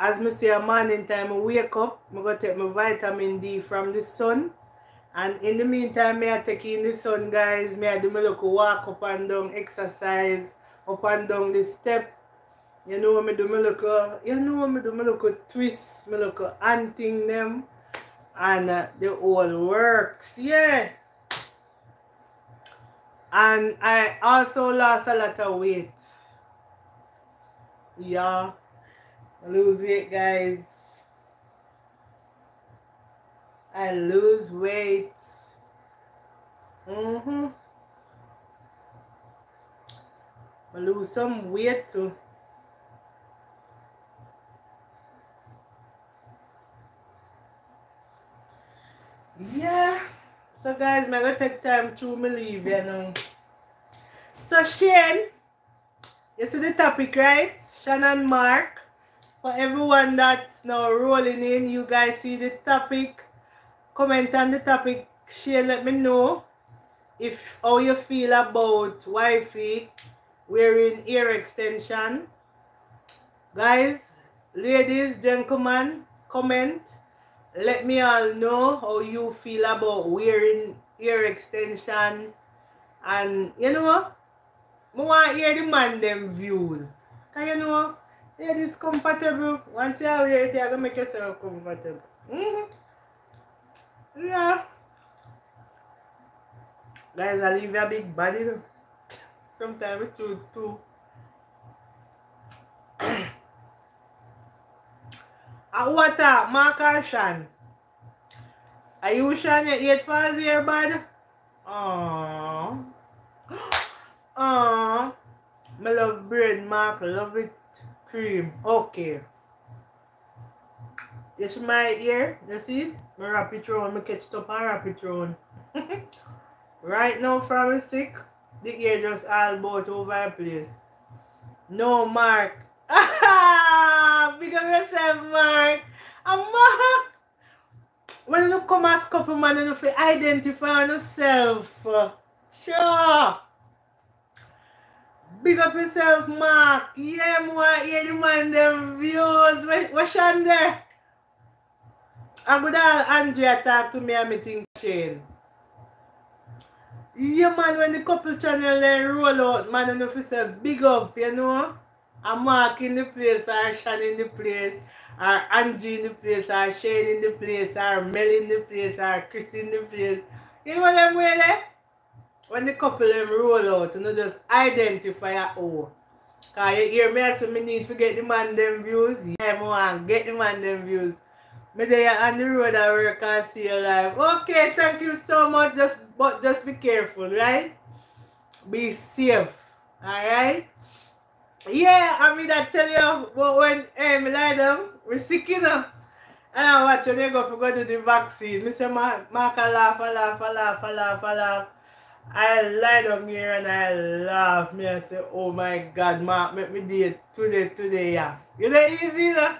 As I say morning time, I wake up, I go take my vitamin D from the sun. And in the meantime, me I take in the sun, guys. Me I do my little walk up and down, exercise, up and down the step. You know me do my little, you know me do my little twist, my little hunting them. And uh, the all works, yeah. And I also lost a lot of weight. Yeah. Lose weight, guys. I lose weight. Mm-hmm. I lose some weight too. Yeah. So guys, I'm gonna take time to me leave you know. So Shane, you see the topic, right? Shannon Mark. For everyone that's now rolling in, you guys see the topic comment on the topic, share, let me know if how you feel about wifey wearing ear extension. Guys, ladies, gentlemen, comment. Let me all know how you feel about wearing ear extension. And you know, I want to hear the man them views. Can you know, it is comfortable. Once you wear it, you're to make yourself comfortable. Mm -hmm. Yeah. Guys, I leave a big body. Sometimes it's too, too. *clears throat* A water, Mark or Shan? Are you Shan, your 8 falls here, bud? Aww. *gasps* Aww. I love bread, Mark. Love it. Cream. Okay. This is my ear. You see? I wrap it. I catch it up and wrap it right now, from sick, the ear just all about over the place. No, Mark. *laughs* Big up yourself, Mark. And Mark, when you come as couple man, you have identify yourself. Sure. Big up yourself, Mark. Yeah, more Yeah, the man them views. What's on there? I'm gonna Andrea talk to me and me think Shane. Yeah man, when the couple channel they roll out, man, and if it's a big up, you know? I'm Mark in the place, or Shan in the place, or Angie in the place, or Shane in the place, or Mel in the place, or Chris in the place. You know what I'm there? When the couple them roll out, you know, just identify at all. Cause you hear me say me need to get the man them views. Yeah, want get the man them views. Me there on the road I work and see your life. Okay, thank you so much. Just but just be careful, right? Be safe. Alright? Yeah, I mean I tell you but when hey, me lie we sick you know. And I watch when they go for go do the vaccine. Me say Mark, Mark a laugh, a laugh, a laugh, a laugh, a laugh. I lie down here and I laugh. Me I say, oh my god, Mark, make me do it today, today, yeah. You know easy, you know?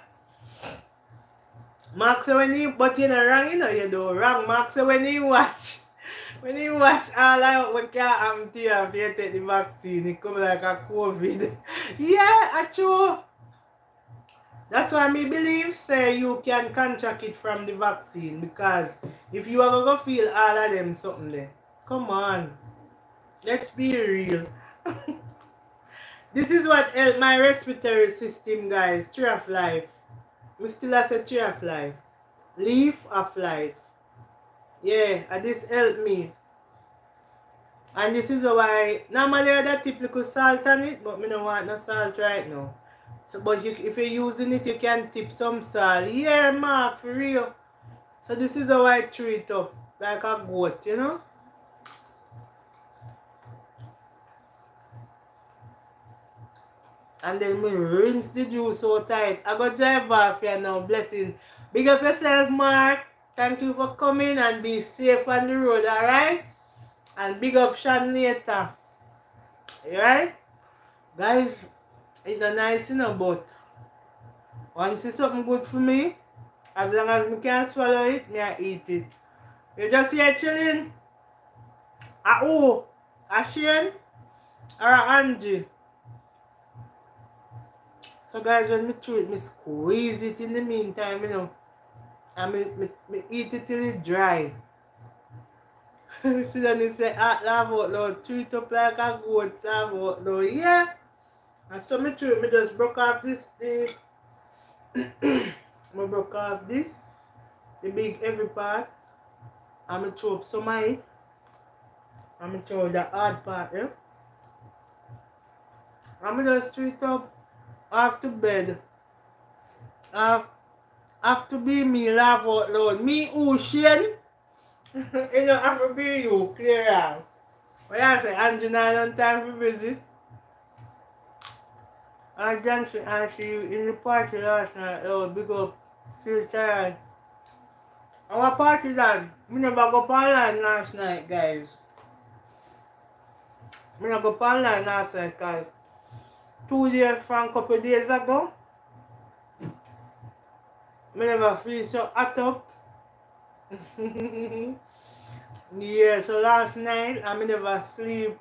Mark say when you, but you know wrong, you know you do wrong. Mark say when you watch, *laughs* when you watch all out what can happen to you after you take the vaccine, it come like a COVID. *laughs* yeah, I true. That's why me believe say you can contract it from the vaccine because if you are gonna feel all of them something there. Come on. Let's be real. *laughs* this is what helped my respiratory system, guys. Tree of life. We still have a tree of life. Leaf of life. Yeah, and this helped me. And this is why normally I tip little salt on it, but me don't want no salt right now. So, but you, if you're using it, you can tip some salt. Yeah, Mark, for real. So this is how I it up, like a goat, you know? And then we rinse the juice so tight. I got drive off here now, blessing. Big up yourself, Mark. Thank you for coming and be safe on the road, alright? And big up Sean later. Alright? Guys, it's a nice, you know, but once it's something good for me, as long as me can swallow it, me I eat it. You just here chilling? Ah, oh, a Shane or Angie? So guys, when me chew it, me squeeze it in the meantime, you know. And me, me, me eat it till it dry. *laughs* See then he say, ah, laugh out chew it up like a goat, laugh out loud. Yeah. And so me chew it, me just broke off this, the, *coughs* me broke off this, the big heavy part. And me chew up some of it. And me chew the hard part, yeah. And me just it up off to bed. Have, have to be me laugh out loud. Me ocean. *laughs* you know, have to be you, clear out. What I say, not on time to visit. And Johnson and she in the party last night, oh big up. She was tired. Our party done. Me never go online last night, guys. Me never go online last night, guys two days from a couple days ago. I never feel so hot up. yeah, so last night I never sleep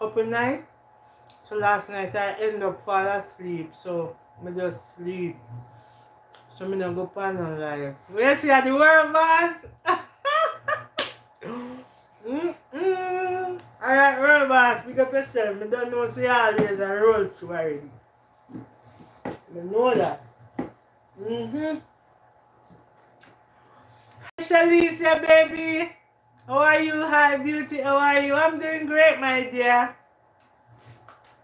up night. So last night I end up fall asleep. So I just sleep. So I don't go pan on life. Where see the world boss? *laughs* mm -mm. Alright, roll boss, pick up yourself. I don't know say always a roll through already. I know that. Mm-hmm. Shalicia, baby. How are you? Hi, beauty. How are you? I'm doing great, my dear.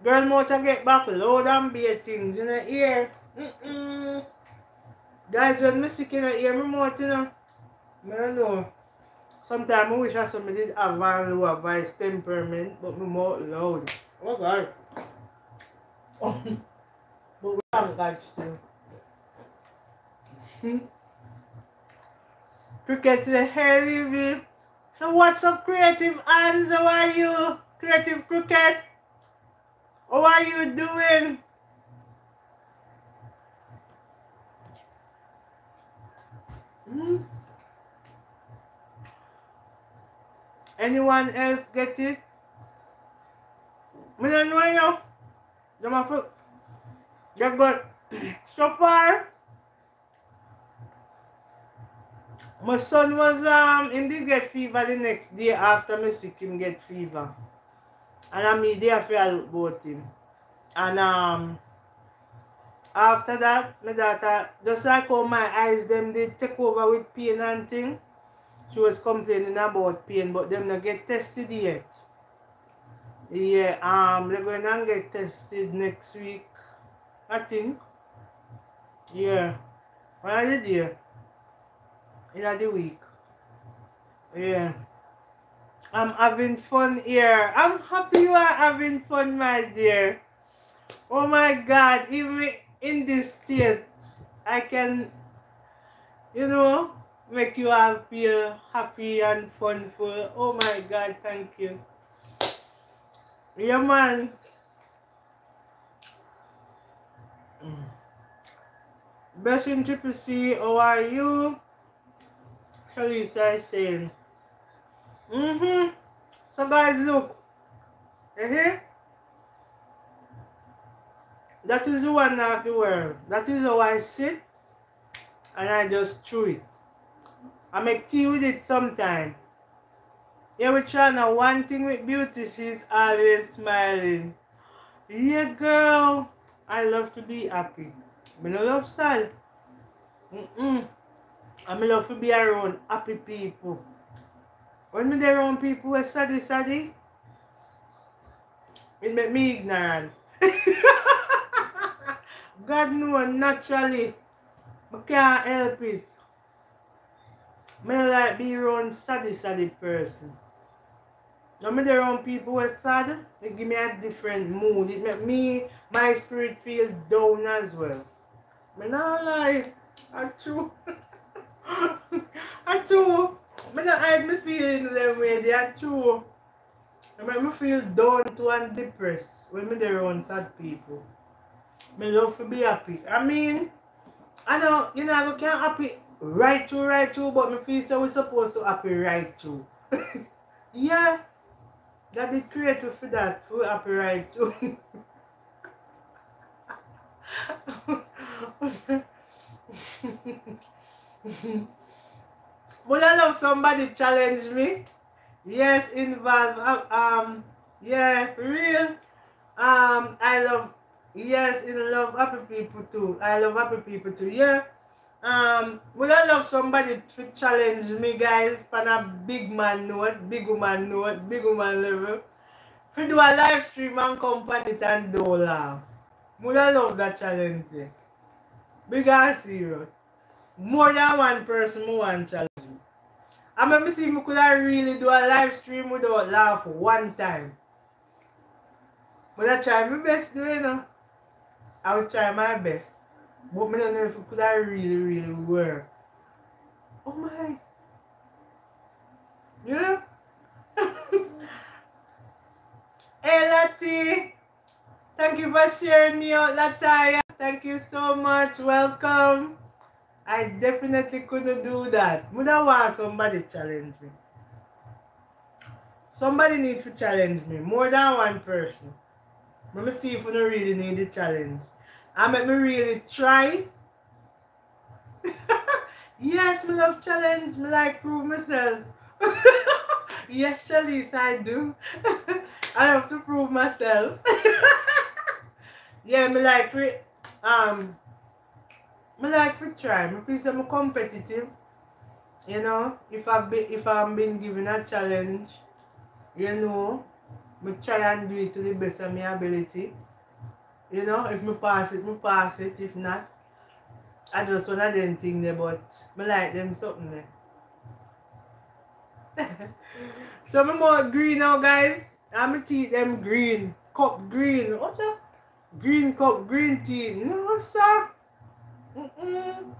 Girl, more to get back load and be things in the ear. Mm-mm. Guys, when me sick in the ear, me more, you know. I don't know. Sometimes I wish I somebody did have one low voice temperament, but me more loud. Oh God. Oh. but we haven't got still. Hmm? Cricket to the hair review. So what's up creative hands? How are you? Creative cricket? How are you doing? Hmm? Anyone else get it? Me don't know you. Them have They've got so far. My son was um him did get fever the next day after me sick him get fever. And I mean they feel about him. And um after that my daughter just like how my eyes them did take over with pain and thing she was complaining about pain, but them not get tested yet. Yeah, um, they're going to get tested next week, I think. Yeah. When are the day? In the week. Yeah. I'm having fun here. I'm happy you are having fun, my dear. Oh my God, even in this state, I can, you know, make you all feel happy and fun for oh my god thank you yeah man mm. Blessing Triple C, how are you? Shalisa is saying. Mm-hmm. So guys, look. Uh -huh. that is the one of the world. That is how I sit and I just chew it. I make tea with it sometime. Yeah, try now one thing with beauty, she's always smiling. Yeah, girl. I love to be happy. I don't love sad. Mm-mm. I love to be around happy people. When me there around people who saddy saddy, it make me ignorant. *laughs* God know naturally. I can't help it. I like be around saddy saddy person. Now me around people who are sad, they give me a different mood. It make me, my spirit feel down as well. Me not lie. I true. *laughs* I true. Me not hide my feelings them way. They are true. It make me feel down to and depressed when me there around sad people. Me love to be happy. I mean, I know, you know, I can't happy right through, right through, but me feel so we're supposed to happy right through. *laughs* yeah. That the creator for that, for happy right through. *laughs* Would I love somebody challenge me? Yes, involve uh, um yeah, real. Um I love yes, in love happy people too. I love happy people too. Yeah. Um would I love somebody to challenge me guys on a big man note, big woman note, big woman level. For do a live stream and it and do laugh. Would I love that challenge? Big and serious. More than one person who want challenge me. I remember see if could I really do a live stream without laugh one time. But I try my best do you know. I will try my best. Know if it could I really, really work. Oh my. Know? *laughs* hey Lati. Thank you for sharing me out, Lataya. Thank you so much. Welcome. I definitely couldn't do that. I want somebody challenge me. Somebody needs to challenge me. More than one person. Let me see if we don't really need the challenge. I make me really try. *laughs* yes, me love challenge. Me like prove myself. *laughs* yes, Shalise, I do. *laughs* I have to prove myself. yeah, me like um I like to try. I feel so I'm competitive. You know, if I've been if I'm been given a challenge, you know, I try and do it to the best of my ability. You know, if me pass it, me pass it. If not, I just one of them things there, but I like them something there. *laughs* so I'm more green now guys. I'm going teeth them green. Cup green. What's that? Green cup, green tea. No sir. Mm-mm.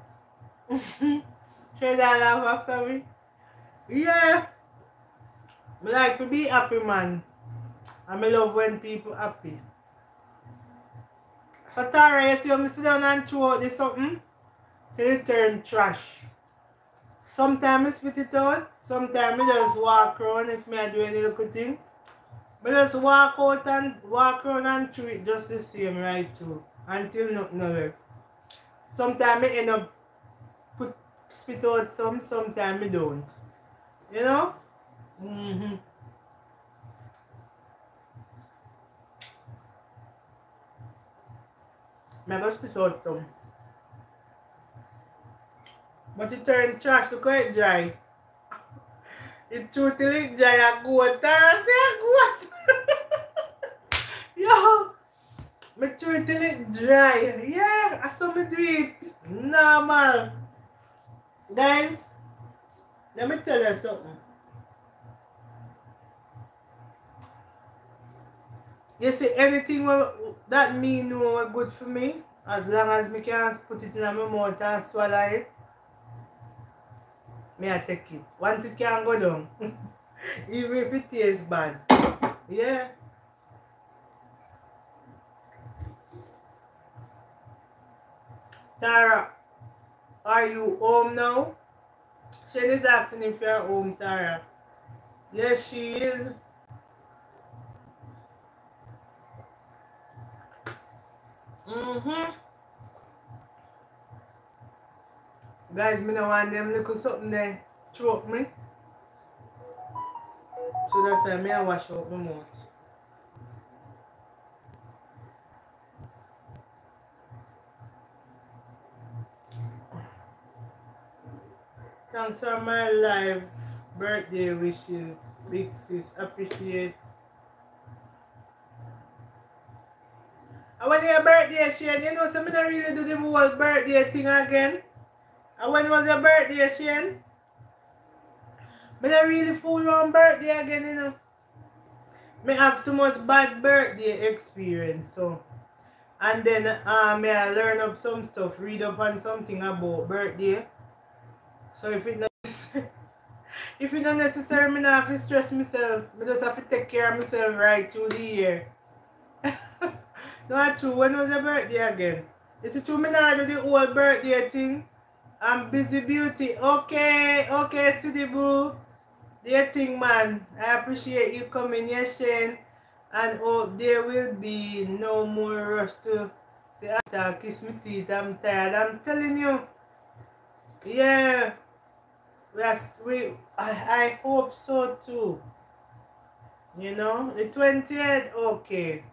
*laughs* Should I laugh after me? Yeah. I like to be happy, man. I love when people happy. So Tara, you see when I sit down and throw out this something? Till it turn trash. Sometimes I spit it out. Sometimes I just walk around if I do any little thing. I just walk out and walk around and chew it just the same right too. Until nothing left. Sometimes I end up put spit out some, sometimes I don't. You know? Mm-hmm. Never spit out some. But it turned trash, look how it dry. It chew till it dry, I go Tara say I go Yo! Me chew it till it dry. Yeah, I saw me do it. Normal. Guys, let me tell you something. You see, anything that me know good for me, as long as me can put it in my mouth and swallow it, me I take it. Once it can go down, *laughs* even if it tastes bad. Yeah. Tara, are you home now? Shane is asking if you're home, Tara. Yes, she is. Mm-hmm. Guys, me no want them little something there choke me. So that's why me I wash out my mouth. Thanks for my live birthday wishes, big sis. Appreciate. And when your birthday, Shane, you know, so me not really do the whole birthday thing again. And when was your birthday, Shane? Me not really fool on birthday again, you know. Me have too much bad birthday experience, so. And then uh, may I learn up some stuff, read up on something about birthday. So if it not *laughs* if it not necessary, not have to stress myself. Me just have to take care of myself right through the year. Not true. When was your birthday again? Is it true me not do the whole birthday thing? I'm busy beauty. Okay, okay, City Boo. Dear thing man, I appreciate you coming here, Shane. And oh, there will be no more rush to the attack. Kiss me teeth. I'm tired. I'm telling you. Yeah. We, are, we I, I hope so too. You know, the 20th, okay.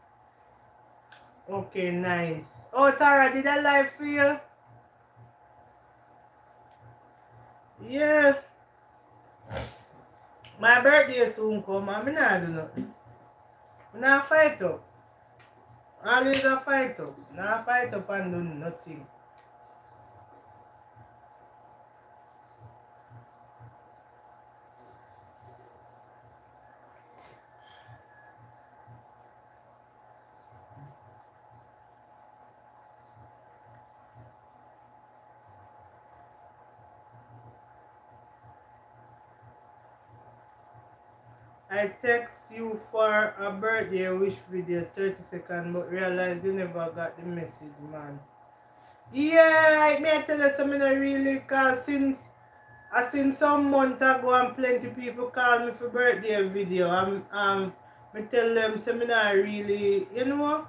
Okay, nice. Oh, Tara, did I live for you? Yeah. My birthday soon come me not do nothing. Me not fight up. Always a fight up. Not fight up and do nothing. I text you for a birthday wish video 30 seconds but realize you never got the message man. Yeah, I may tell you something really cause since I seen some month ago and plenty people call me for birthday video. I'm um I tell them I really you know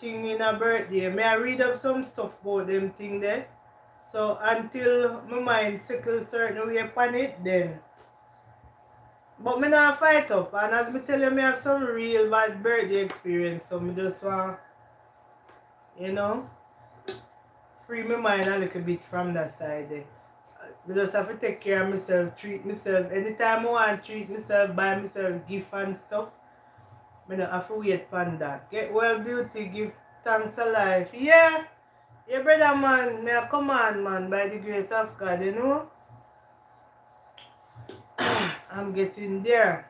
thing in a birthday. May I read up some stuff about them thing there. So until my mind settles certain way upon it then but me not fight up and as me tell you me have some real bad birthday experience so me just want you know free my mind a little bit from that side there. I just have to take care of myself, treat myself. Anytime I want to treat myself, buy myself gift and stuff, I don't have to wait for that. Get well beauty, give thanks a life. Yeah, yeah brother man, me a command man by the grace of God, you know. *clears throat* I'm getting there.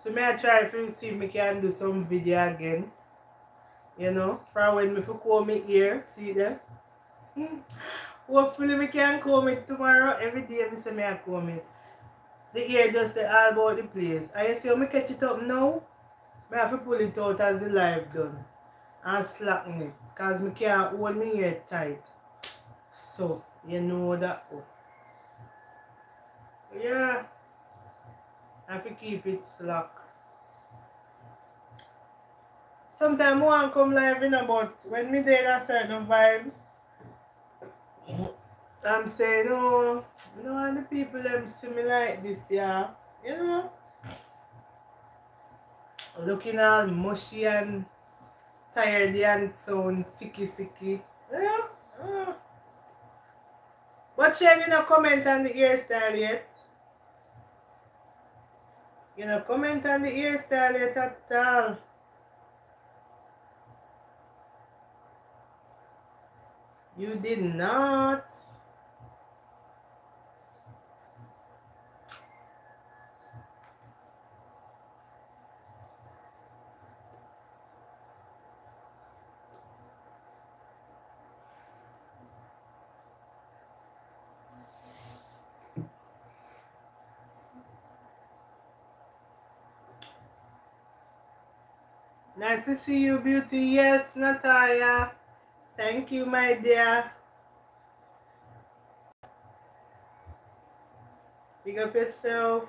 So may I try to see if I can do some video again. You know, for when me for comb my ear. See there? Hmm. Hopefully we can comb it tomorrow. Every day I say me I comb it. The ear just the all about the place. I see me catch it up now. I have to pull it out as the live done. And slacken it. Because me can't hold my ear tight. So, you know that. Yeah. I have to keep it slack. Sometimes to come live in about when me there a certain vibes. I'm saying, oh, you know, and the people them see me like this, yeah. You know? Looking all mushy and tired and sound sicky sicky. Yeah. yeah. But Shane, you know, mm. comment on the hairstyle yet? You know, comment on the hairstyle yet at all. You did not. Nice to see you, beauty. Yes, Natalia. Thank you, my dear. Big up yourself.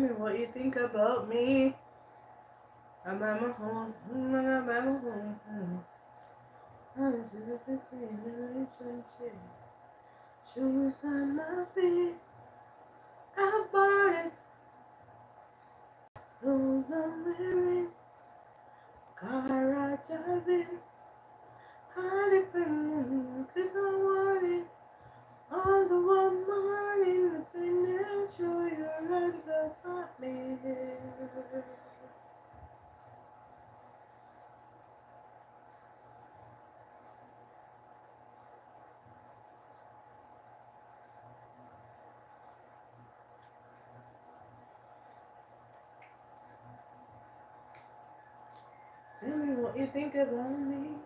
Me what you think about me. I'm at my home. I'm at my home. I'm just a relationship. Shoes on my feet. I bought it. Clothes I'm wearing. Car I driving. I depend on you 'cause I want it. All the one morning, the finish, show your hands up at me. Tell me what you think about me.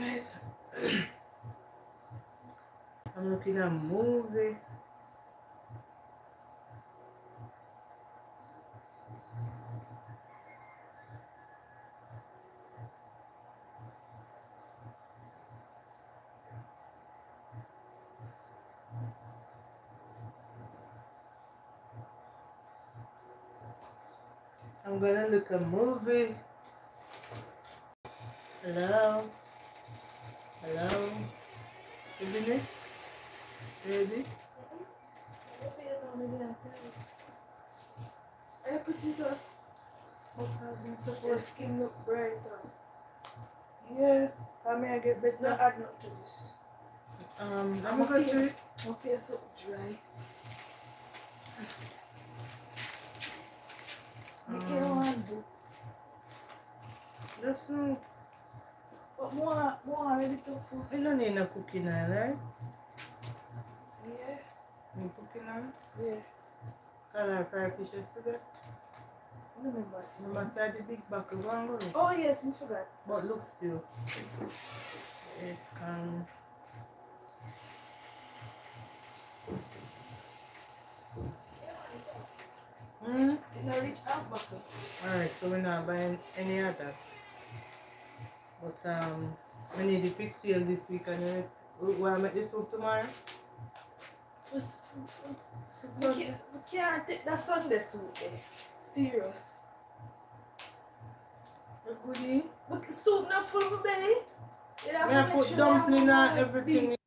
Guys, *clears throat* I'm looking at a movie. I'm gonna look a movie. Hello? Hello? Isn't it? Ready? I put it on. Your skin look brighter. Yeah, come here, get No, better. add not to this. Um, I'm gonna go it. My face so dry. Make it Um, one do. Just more, more ready to for. I don't need no cooking oil, right? Yeah, No cooking oil. yeah. Color fried fish yesterday. I don't remember seeing You must have the big buckle one go. Oh yes, I forgot. But look still. It can. Hmm? Did I reach half buckle? Alright, so we're not buying any other. But um, we need the pigtail this week and then we want to make this soup tomorrow. First, first, first. So, We can't, we can't take that Sunday soup there. Serious. a goodie. But soup not full of belly. You have We to have make put sure dumpling you have and more everything.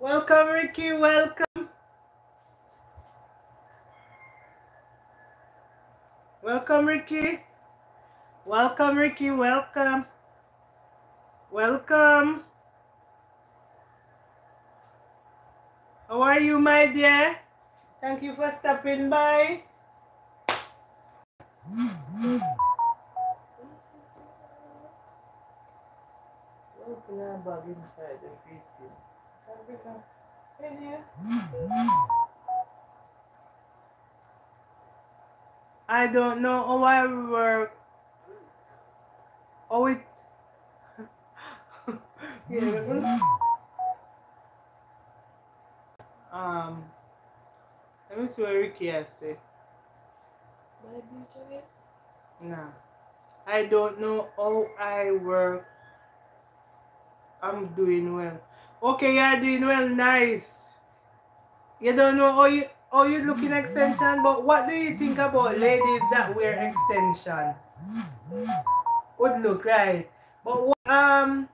Welcome, Ricky. Welcome. Welcome, Ricky. Welcome, Ricky. Welcome. Welcome. How are you, my dear? Thank you for stopping by. Open a bag inside the fitting. Can we go? Hey dear. I don't know how I work. Oh, it. *laughs* yeah, um, let me see what Ricky has said. My beach again? Nah. I don't know how I work. I'm doing well. Okay, you're doing well. Nice. You don't know how you how you look in extension, but what do you think about ladies that wear extension? Would look right. But what, um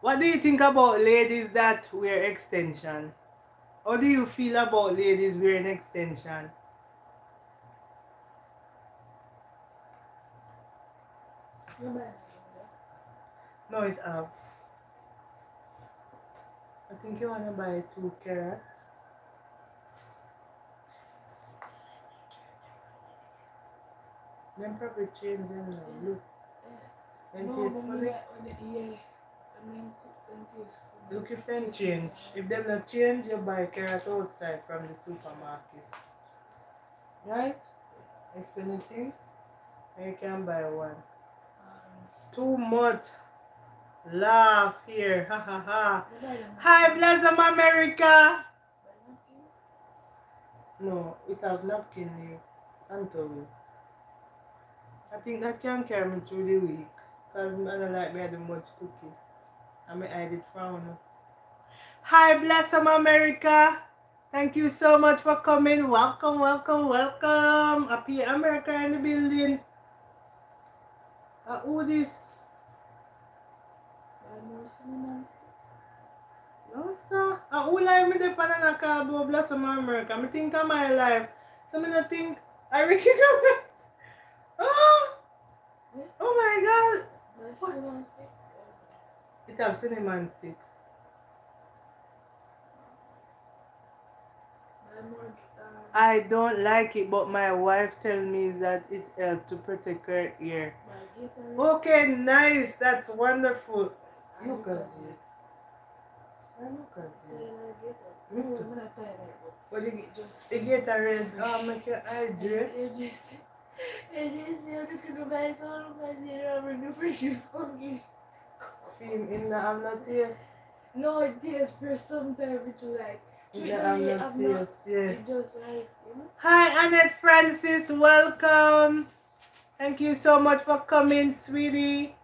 what do you think about ladies that wear extension? How do you feel about ladies wearing extension? No it have. I think you wanna buy two carrots. Then probably change them now. Look. Then No, taste funny. they yeah. And then cook and taste funny. Look if them change. If them not change, you buy carrot outside from the supermarket. Right? If anything, you can buy one. Too much laugh here. Ha ha ha. Hi, Blossom America. No, it have napkin here towel. I think that can carry me through the week. Because I don't like me do much cooking. I may hide it from you. Hi, Blossom America. Thank you so much for coming. Welcome, welcome, welcome. Happy America in the building. Uh, who this? Buy more cinnamon stick? No, sir. Uh, who live me the banana car about Blossom America? I think of my life. So I don't think I reckon. oh, *laughs* oh my God. What? It have cinnamon stick. I don't like it, but my wife tell me that it helps to protect her ear. Okay, nice. That's wonderful. Look at it. I look at Yeah, it. like Gatorade. Me No, too. I'm not you? Just. You get a red. Oh, make you hydrate. It just. It just. You look at the buy so look at the bring the fresh juice cookie. Film I'm not here. No, tastes for some time, but you like. Treat I'm not here. not. Yeah. It just like, you know. Hi, Annette Francis. Welcome. Thank you so much for coming, sweetie.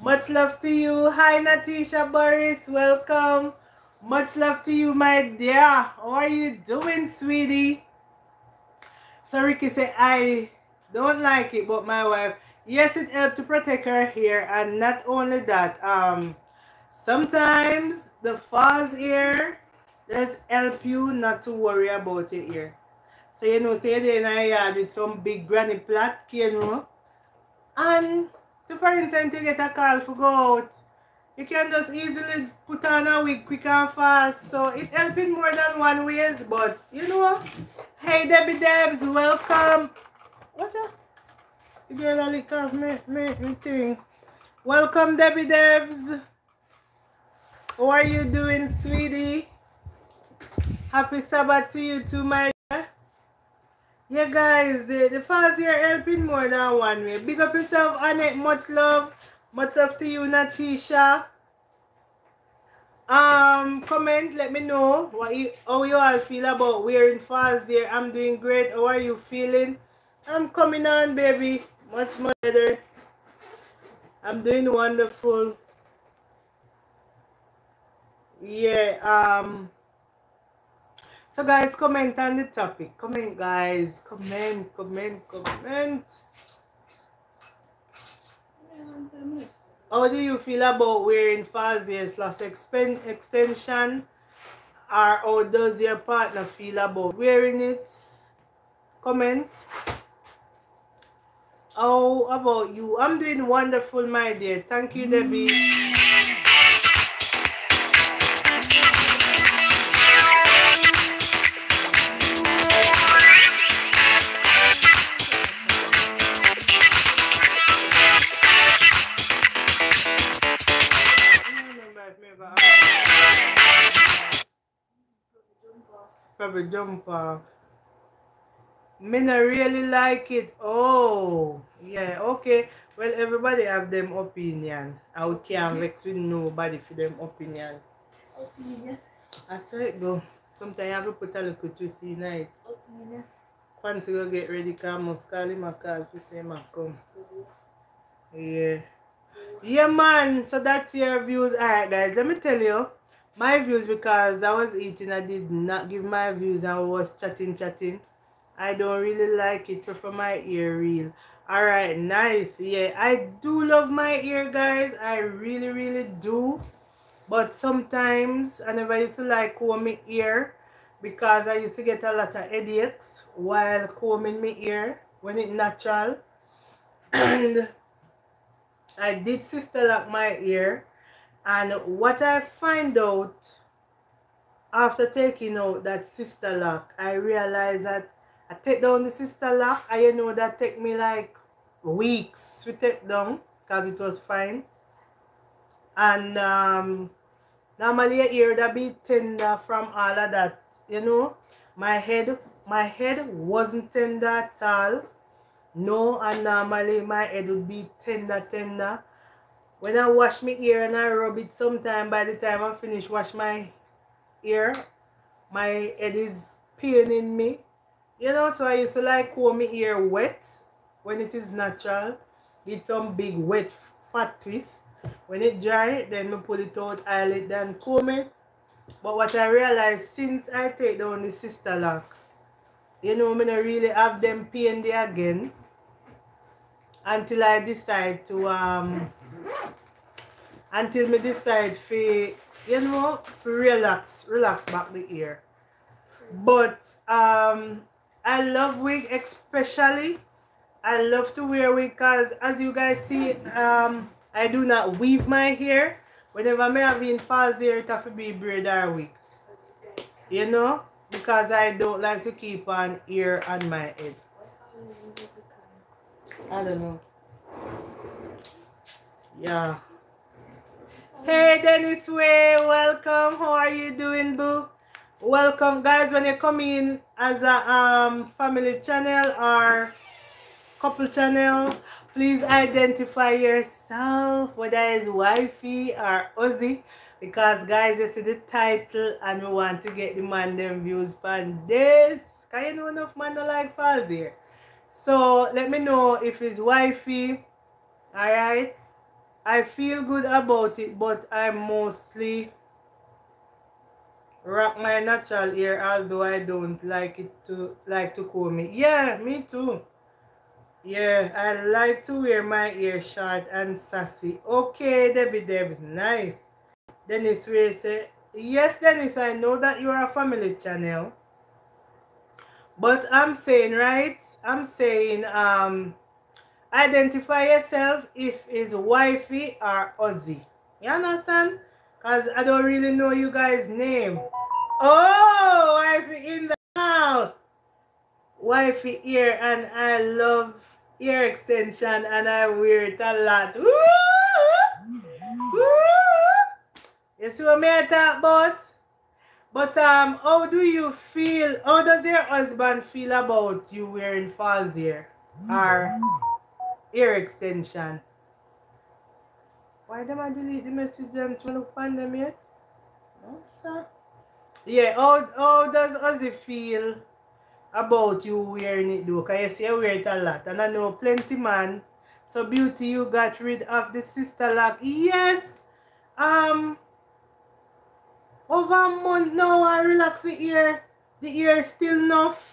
Much love to you. Hi, Natisha Boris. Welcome. Much love to you, my dear. How are you doing, sweetie? So Ricky said, I don't like it, but my wife, yes, it helped to protect her hair. And not only that, um, sometimes the false hair does help you not to worry about your ear. So you know, say you're in a yard with some big granny plot, you know. And to for instance, you get a call for go out. You can just easily put on a wig quick and fast. So it helping more than one ways, but you know. Hey Debbie Debs, welcome. Watch out. The girl a lick off me, me, me thing. Welcome Debbie Debs. How are you doing, sweetie? Happy Sabbath to you too, my. Yeah, guys, the, the fans here helping more than one way. Big up yourself, Annette. Much love. Much love to you, Natisha. Um, comment, let me know what you, how you all feel about wearing falls there. I'm doing great. How are you feeling? I'm coming on, baby. Much, much better. I'm doing wonderful. Yeah, um, so guys, comment on the topic. Comment, guys. Comment, comment, comment. Yeah, I'm ten minutes. How do you feel about wearing false hair slash extension? Or how does your partner feel about wearing it? Comment. How about you? I'm doing wonderful, my dear. Thank you, Debbie. Probably jump off. Me not really like it. Oh, yeah, okay. Well, everybody have them opinion. I can't vex with nobody for them opinion. Opinion. I saw it go. Sometimes you have to put a little twist in it. Opinion. Fancy go get ready, come must call him a call to say man come. Mm-hmm. Yeah. Yeah man, so that's your views. Alright guys, let me tell you. My views because I was eating, I did not give my views I was chatting, chatting. I don't really like it. Prefer my ear real. Alright, nice. Yeah, I do love my ear, guys. I really, really do. But sometimes I never used to like combing ear because I used to get a lot of headaches while combing my ear when it's natural. *coughs* And I did sister lock my ear. And what I find out after taking out that sister lock, I realize that I take down the sister lock I you know that take me like weeks to take down because it was fine. And um, normally your ear that be tender from all of that, you know. My head, my head wasn't tender at all. No, and normally my head would be tender, tender. When I wash my ear and I rub it sometime, by the time I finish wash my ear, my head is paining me. You know, so I used to like comb my ear wet when it is natural. Get some big wet fat twist. When it dry, then I pull it out, oil it, then comb it. But what I realized since I take down the sister lock, you know, I don't really have them pain there again until I decide to um until me decide for you know for relax relax back the ear. But um I love wig especially. I love to wear wig because as you guys see, um, I do not weave my hair. Whenever I have in false hair, it have to be braid or wig. You know? Because I don't like to keep on ear on my head. I don't know. Yeah. Hey Dennis Way, welcome. How are you doing, boo? welcome guys. When you come in as a um family channel or couple channel please identify yourself whether it's wifey or Ozzy. Because guys you see the title and we want to get the man them views on this. Can you know enough man don't like falls here? So let me know if it's wifey. All right i feel good about it but i'm mostly rock my natural hair although I don't like it to like to comb it. Yeah, me too. Yeah, I like to wear my hair short and sassy. Okay, Debbie Debs, nice. Dennis Ray say, yes, Dennis, I know that you are a family channel. But I'm saying, right? I'm saying, um, identify yourself if it's wifey or Ozzy. You understand? Because I don't really know you guys' name. Oh, wifey in the house. Wifey here and I love ear extension and I wear it a lot. Woo! Woo! You see what me I talk about? But um, how do you feel? How does your husband feel about you wearing false ear or ear extension? Why them I delete the message them to look them yet? No, sir. Yeah, how, how does Ozzy feel about you wearing it though? Because you see you wear it a lot. And I know plenty man. So beauty you got rid of the sister lock. Yes. Um over a month now I relax the ear. The ear still enough.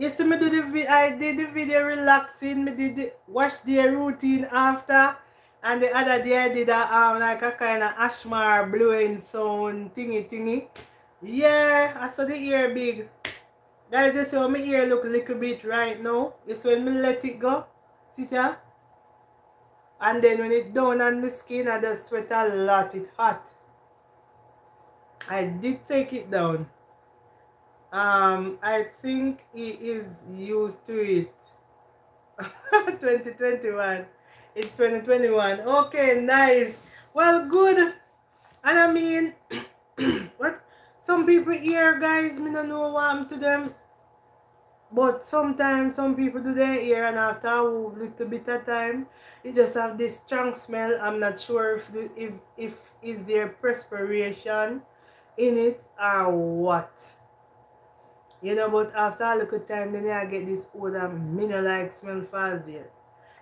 You see me do the video, I did the video relaxing. Me did the wash the routine after And the other day I did a um like a kind of ashmar blowing sound thingy thingy. Yeah, I saw the ear big. Guys, you see how my ear look a little bit right now? It's when me let it go. See that? And then when it down on my skin, I just sweat a lot. It hot. I did take it down. Um, I think he is used to it. *laughs* 2021. It's 2021. Okay, nice. Well, good. And I mean, *clears throat* what? Some people here, guys, me don't know what happened to them. But sometimes some people do their ear and after a little bit of time, it just have this strong smell. I'm not sure if the, if if is there perspiration in it or what. You know, but after a little time, then I get this odor, um, me no like smell fast here.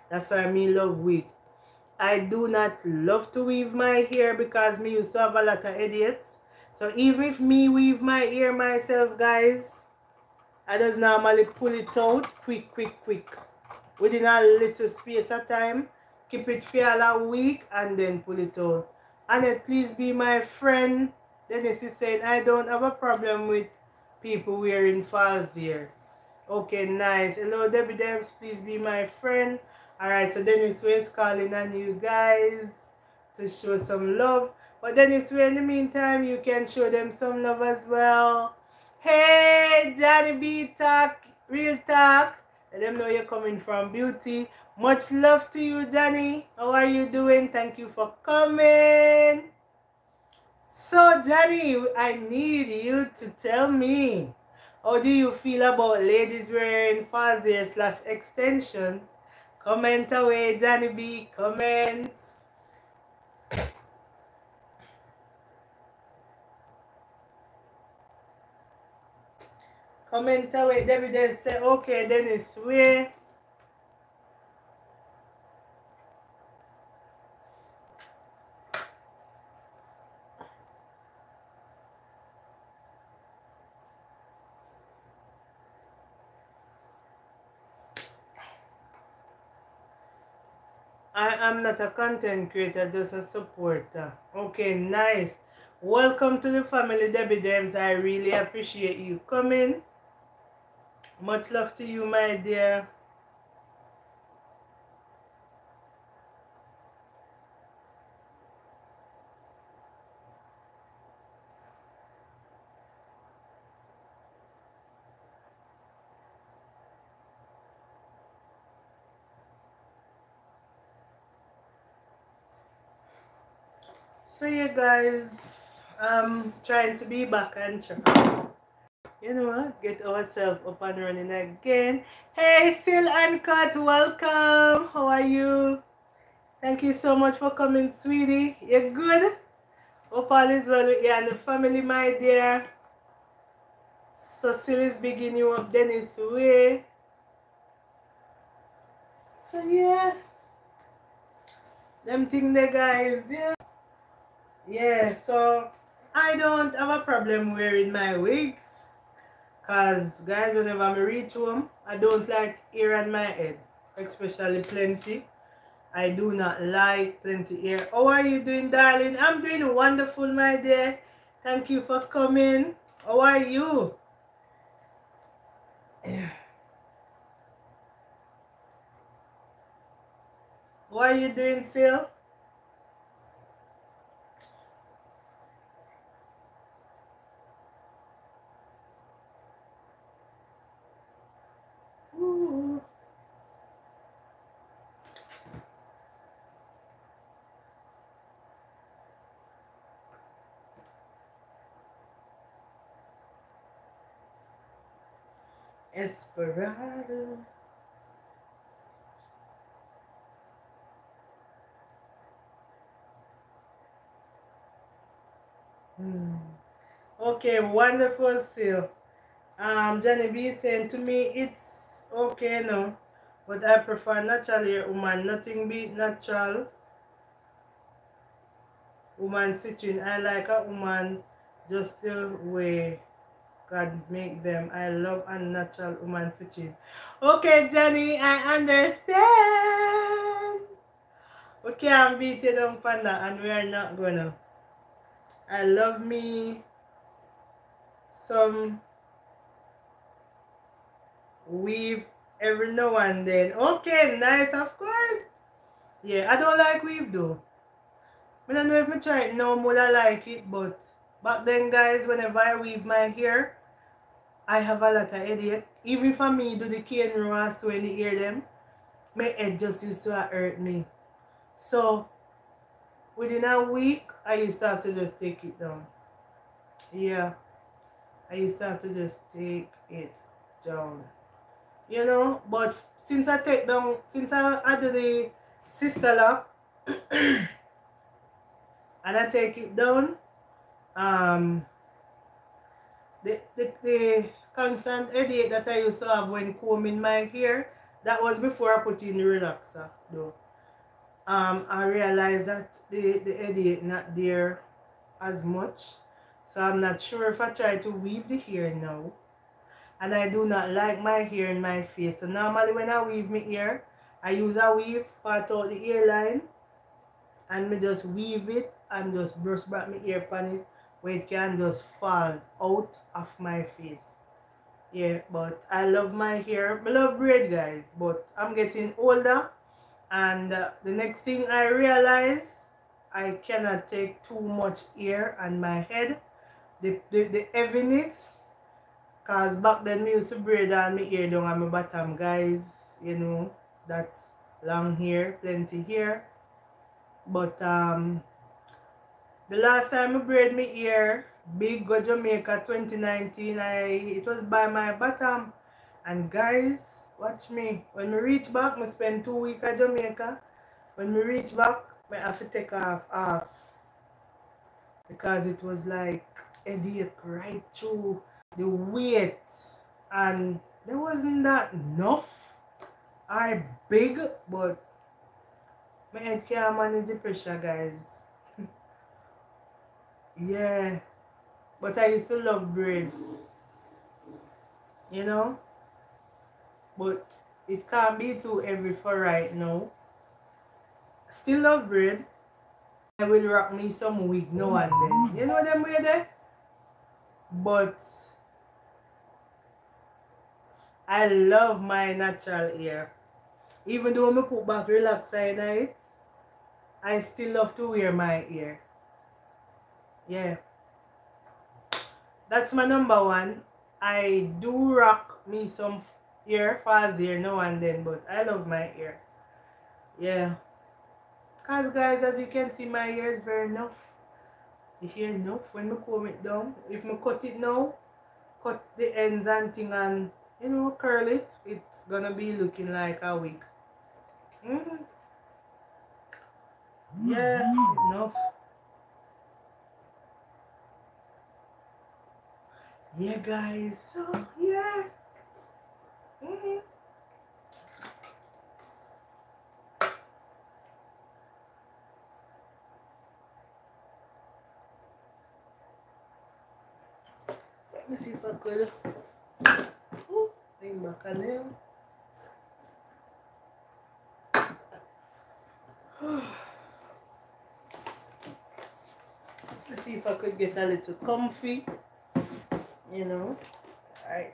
That's why me love wig. I do not love to weave my hair because me used to have a lot of idiots. So even if me weave my hair myself, guys, I just normally pull it out quick, quick, quick. Within a little space of time. Keep it for a week and then pull it out. And please be my friend. Dennis is saying, I don't have a problem with people wearing false here. Okay, nice. Hello, Debbie Debs. Please be my friend. Alright, so Dennis is calling on you guys to show some love. But Dennis Way, in the meantime, you can show them some love as well. Hey, Johnny B Talk, Real Talk. Let them know you're coming from Beauty. Much love to you, Johnny. How are you doing? Thank you for coming. So, Johnny, I need you to tell me, how do you feel about ladies wearing false hair slash extension? Comment away, Johnny B. Comment. Comment away. David then say, okay, then it's where. Not a content creator, just a supporter. Uh, okay, nice. Welcome to the family, Debbie Dems. I really appreciate you coming. Much love to you, my dear. So yeah guys, I'm trying to be back and try you know, get ourselves up and running again. Hey, Sil and Cut, welcome. How are you? Thank you so much for coming, sweetie. You're good? Hope all is well with you and the family, my dear. So Sil is beginning you up Dennis way. So yeah. Them thing there guys, yeah. Yeah, so I don't have a problem wearing my wigs. Because, guys, whenever I reach home, I don't like hair on my head. Especially plenty. I do not like plenty hair. How are you doing, darling? I'm doing wonderful, my dear. Thank you for coming. How are you? What are you doing, Phil? Esperado. Hmm. Okay, wonderful still. Um, Johnny B saying to me, it's okay no, but I prefer natural hair woman. Nothing beat natural woman sitting. I like a woman just the way God make them. I love unnatural woman sitting. Okay, Johnny, I understand. Okay, I'm beat you down for that and we are not gonna. I love me some weave every now and then. Okay, nice, of course. Yeah, I don't like weave though. I don't know if I try it more I like it, but back then guys, whenever I weave my hair, I have a lot of headache. Even for me do the cane and so when you hear them, my head just used to hurt me. So within a week I used to have to just take it down. Yeah. I used to have to just take it down. You know, but since I take down since I, I do the sister lock *coughs* and I take it down, um the, the, the constant headache that I used to have when combing my hair, that was before I put in the relaxer though. Um, I realized that the, the headache not there as much. So I'm not sure if I try to weave the hair now. And I do not like my hair in my face. So normally when I weave my hair, I use a weave, part out the hairline, and me just weave it and just brush back my hair on it where it can just fall out of my face. Yeah, but I love my hair. I love braid, guys. But I'm getting older. And uh, the next thing I realize, I cannot take too much hair on my head. The, the, the heaviness. Because back then, me used to braid on my hair down on my bottom, guys. You know, that's long hair, plenty hair. But um, the last time I braid my hair, Big Go Jamaica 2019, I it was by my bottom. And guys, watch me. When we reach back, I spend two weeks at Jamaica. When we reach back, I have to take off off. Because it was like headache right through the weight. And there wasn't that enough. I big, but my head can't manage the pressure, guys. *laughs* yeah. But I used to love bread You know? But it can't be too heavy for right now. Still love bread I will rock me some wig now and then. You know them way there? Eh? But I love my natural hair. Even though I put back relaxer in it, I still love to wear my hair. Yeah. That's my number one. I do rock me some hair, false hair now and then, but I love my hair. Yeah. Cause guys, as you can see, my hair is very enough. The hair enough when I comb it down. If I cut it now, cut the ends and thing and you know curl it, it's gonna be looking like a wig. Mm -hmm. Yeah, enough. yeah guys so yeah mm -hmm. Let me see if I could Ooh, bring back a nail Let's see if I could get a little comfy you know. Alright.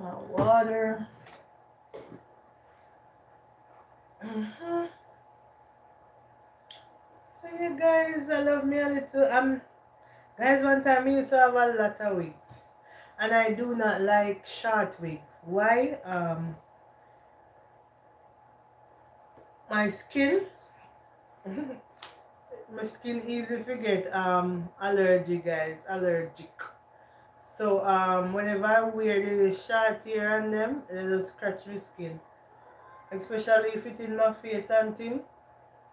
My water. Uh-huh. So you guys, I love me a little um guys one time I used to have a lot of wigs. And I do not like short wigs. Why? Um my skin *laughs* my skin easy to get um allergy guys allergic so um whenever i wear the short hair on them they just scratch my skin especially if it in my face and thing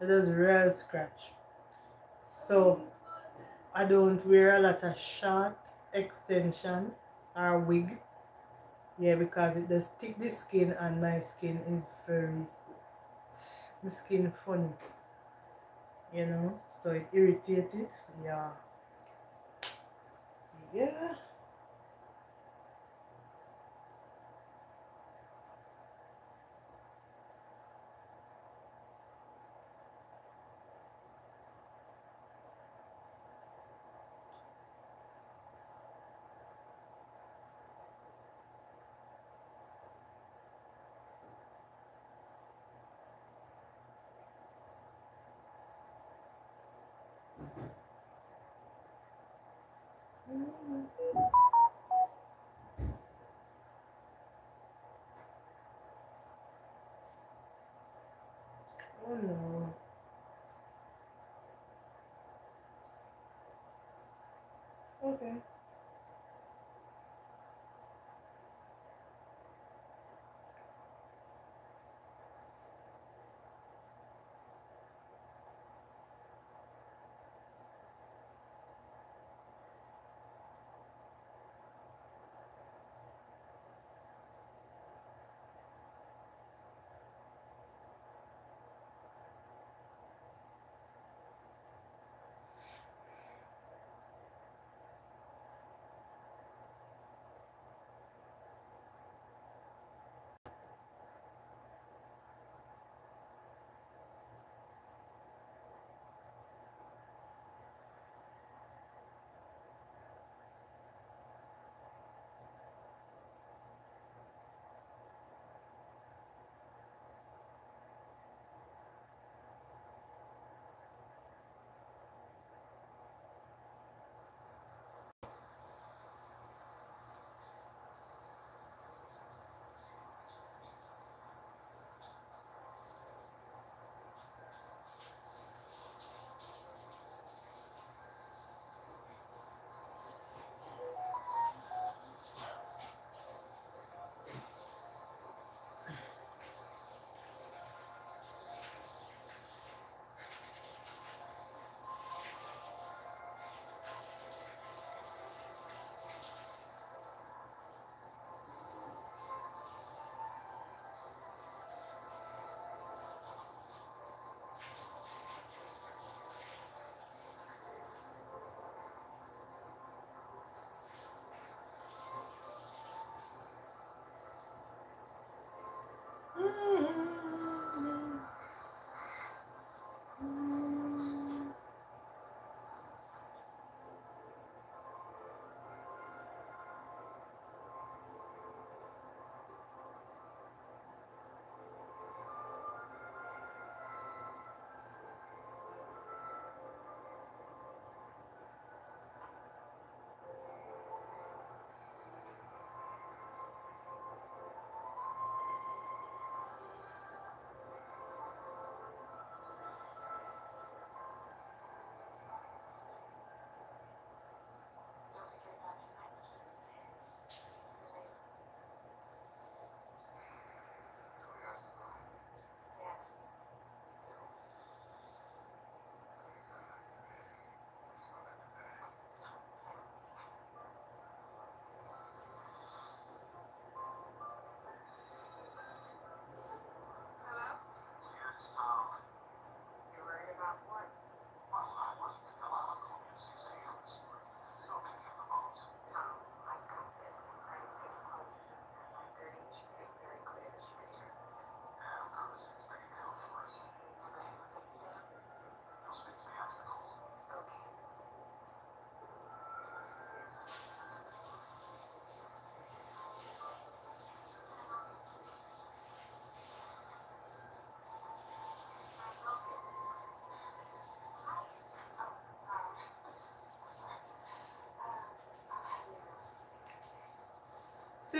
it does real scratch so i don't wear a lot of short extension or wig. Yeah because it does stick the skin and my skin is very my skin funny you know? So it irritated yeah. Yeah Oh no. Okay.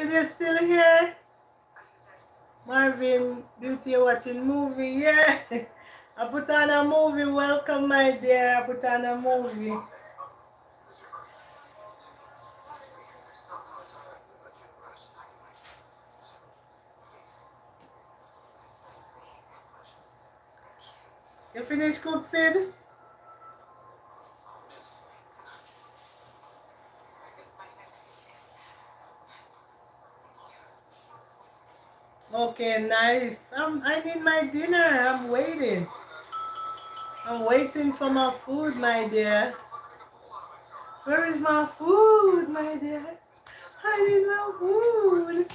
They're still here. Marvin, Beauty, watching movie. Yeah. I put on a movie. Welcome, my dear. I put on a movie. You finished cook, Sid? Okay, nice. Um, I need my dinner. I'm waiting. I'm waiting for my food, my dear. Where is my food, my dear? I need my food.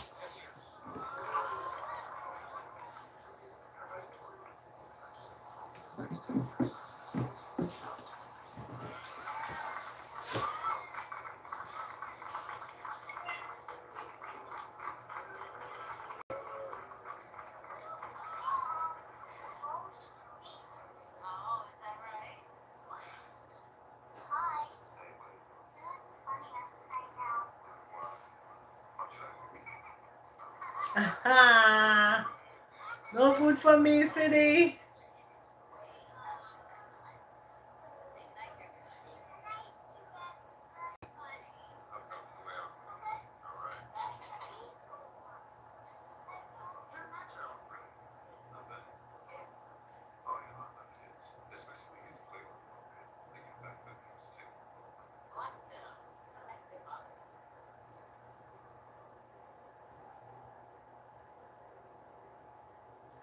For me, City.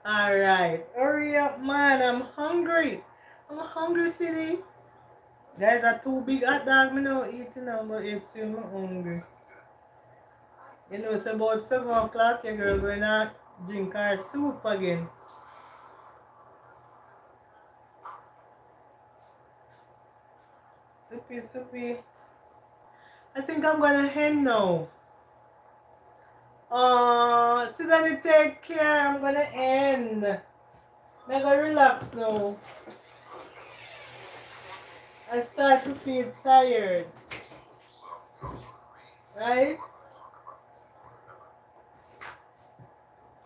Alright. Hurry up, man. I'm hungry. I'm hungry, city. Guys are too big hot dog. Me now eating now, but it's still hungry. You know, it's about 7 o'clock. Your girl going to drink her soup again. Soupy, soupy. I think I'm gonna end now. Uh, still gonna take care. I'm gonna end. I'm gonna relax now. I start to feel tired. Right?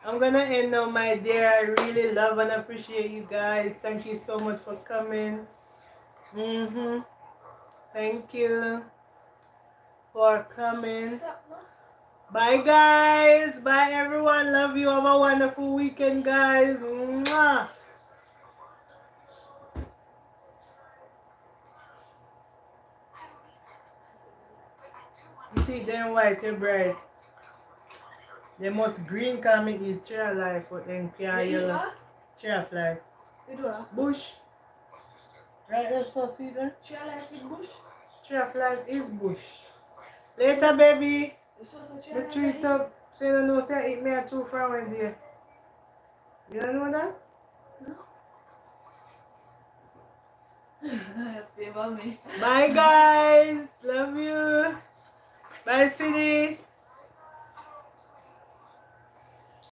I'm gonna end now, my dear. I really love and appreciate you guys. Thank you so much for coming. Mm-hmm. Thank you for coming. Bye, guys. Bye, everyone. Love you. Have a wonderful weekend, guys. Mwah. You think them white eh, and bright. They must green come and eat tree life, but then can't yellow. Ah. Tree of life. Ah. Bush. Right there, so see there? Tree of life in bush? Tree of life is bush. Later, baby. You supposed to tree The tree top, say no know, say I eat me a two from when there. You don't know that? No. *laughs* Favor me. Bye, guys. Love you. Bye, City.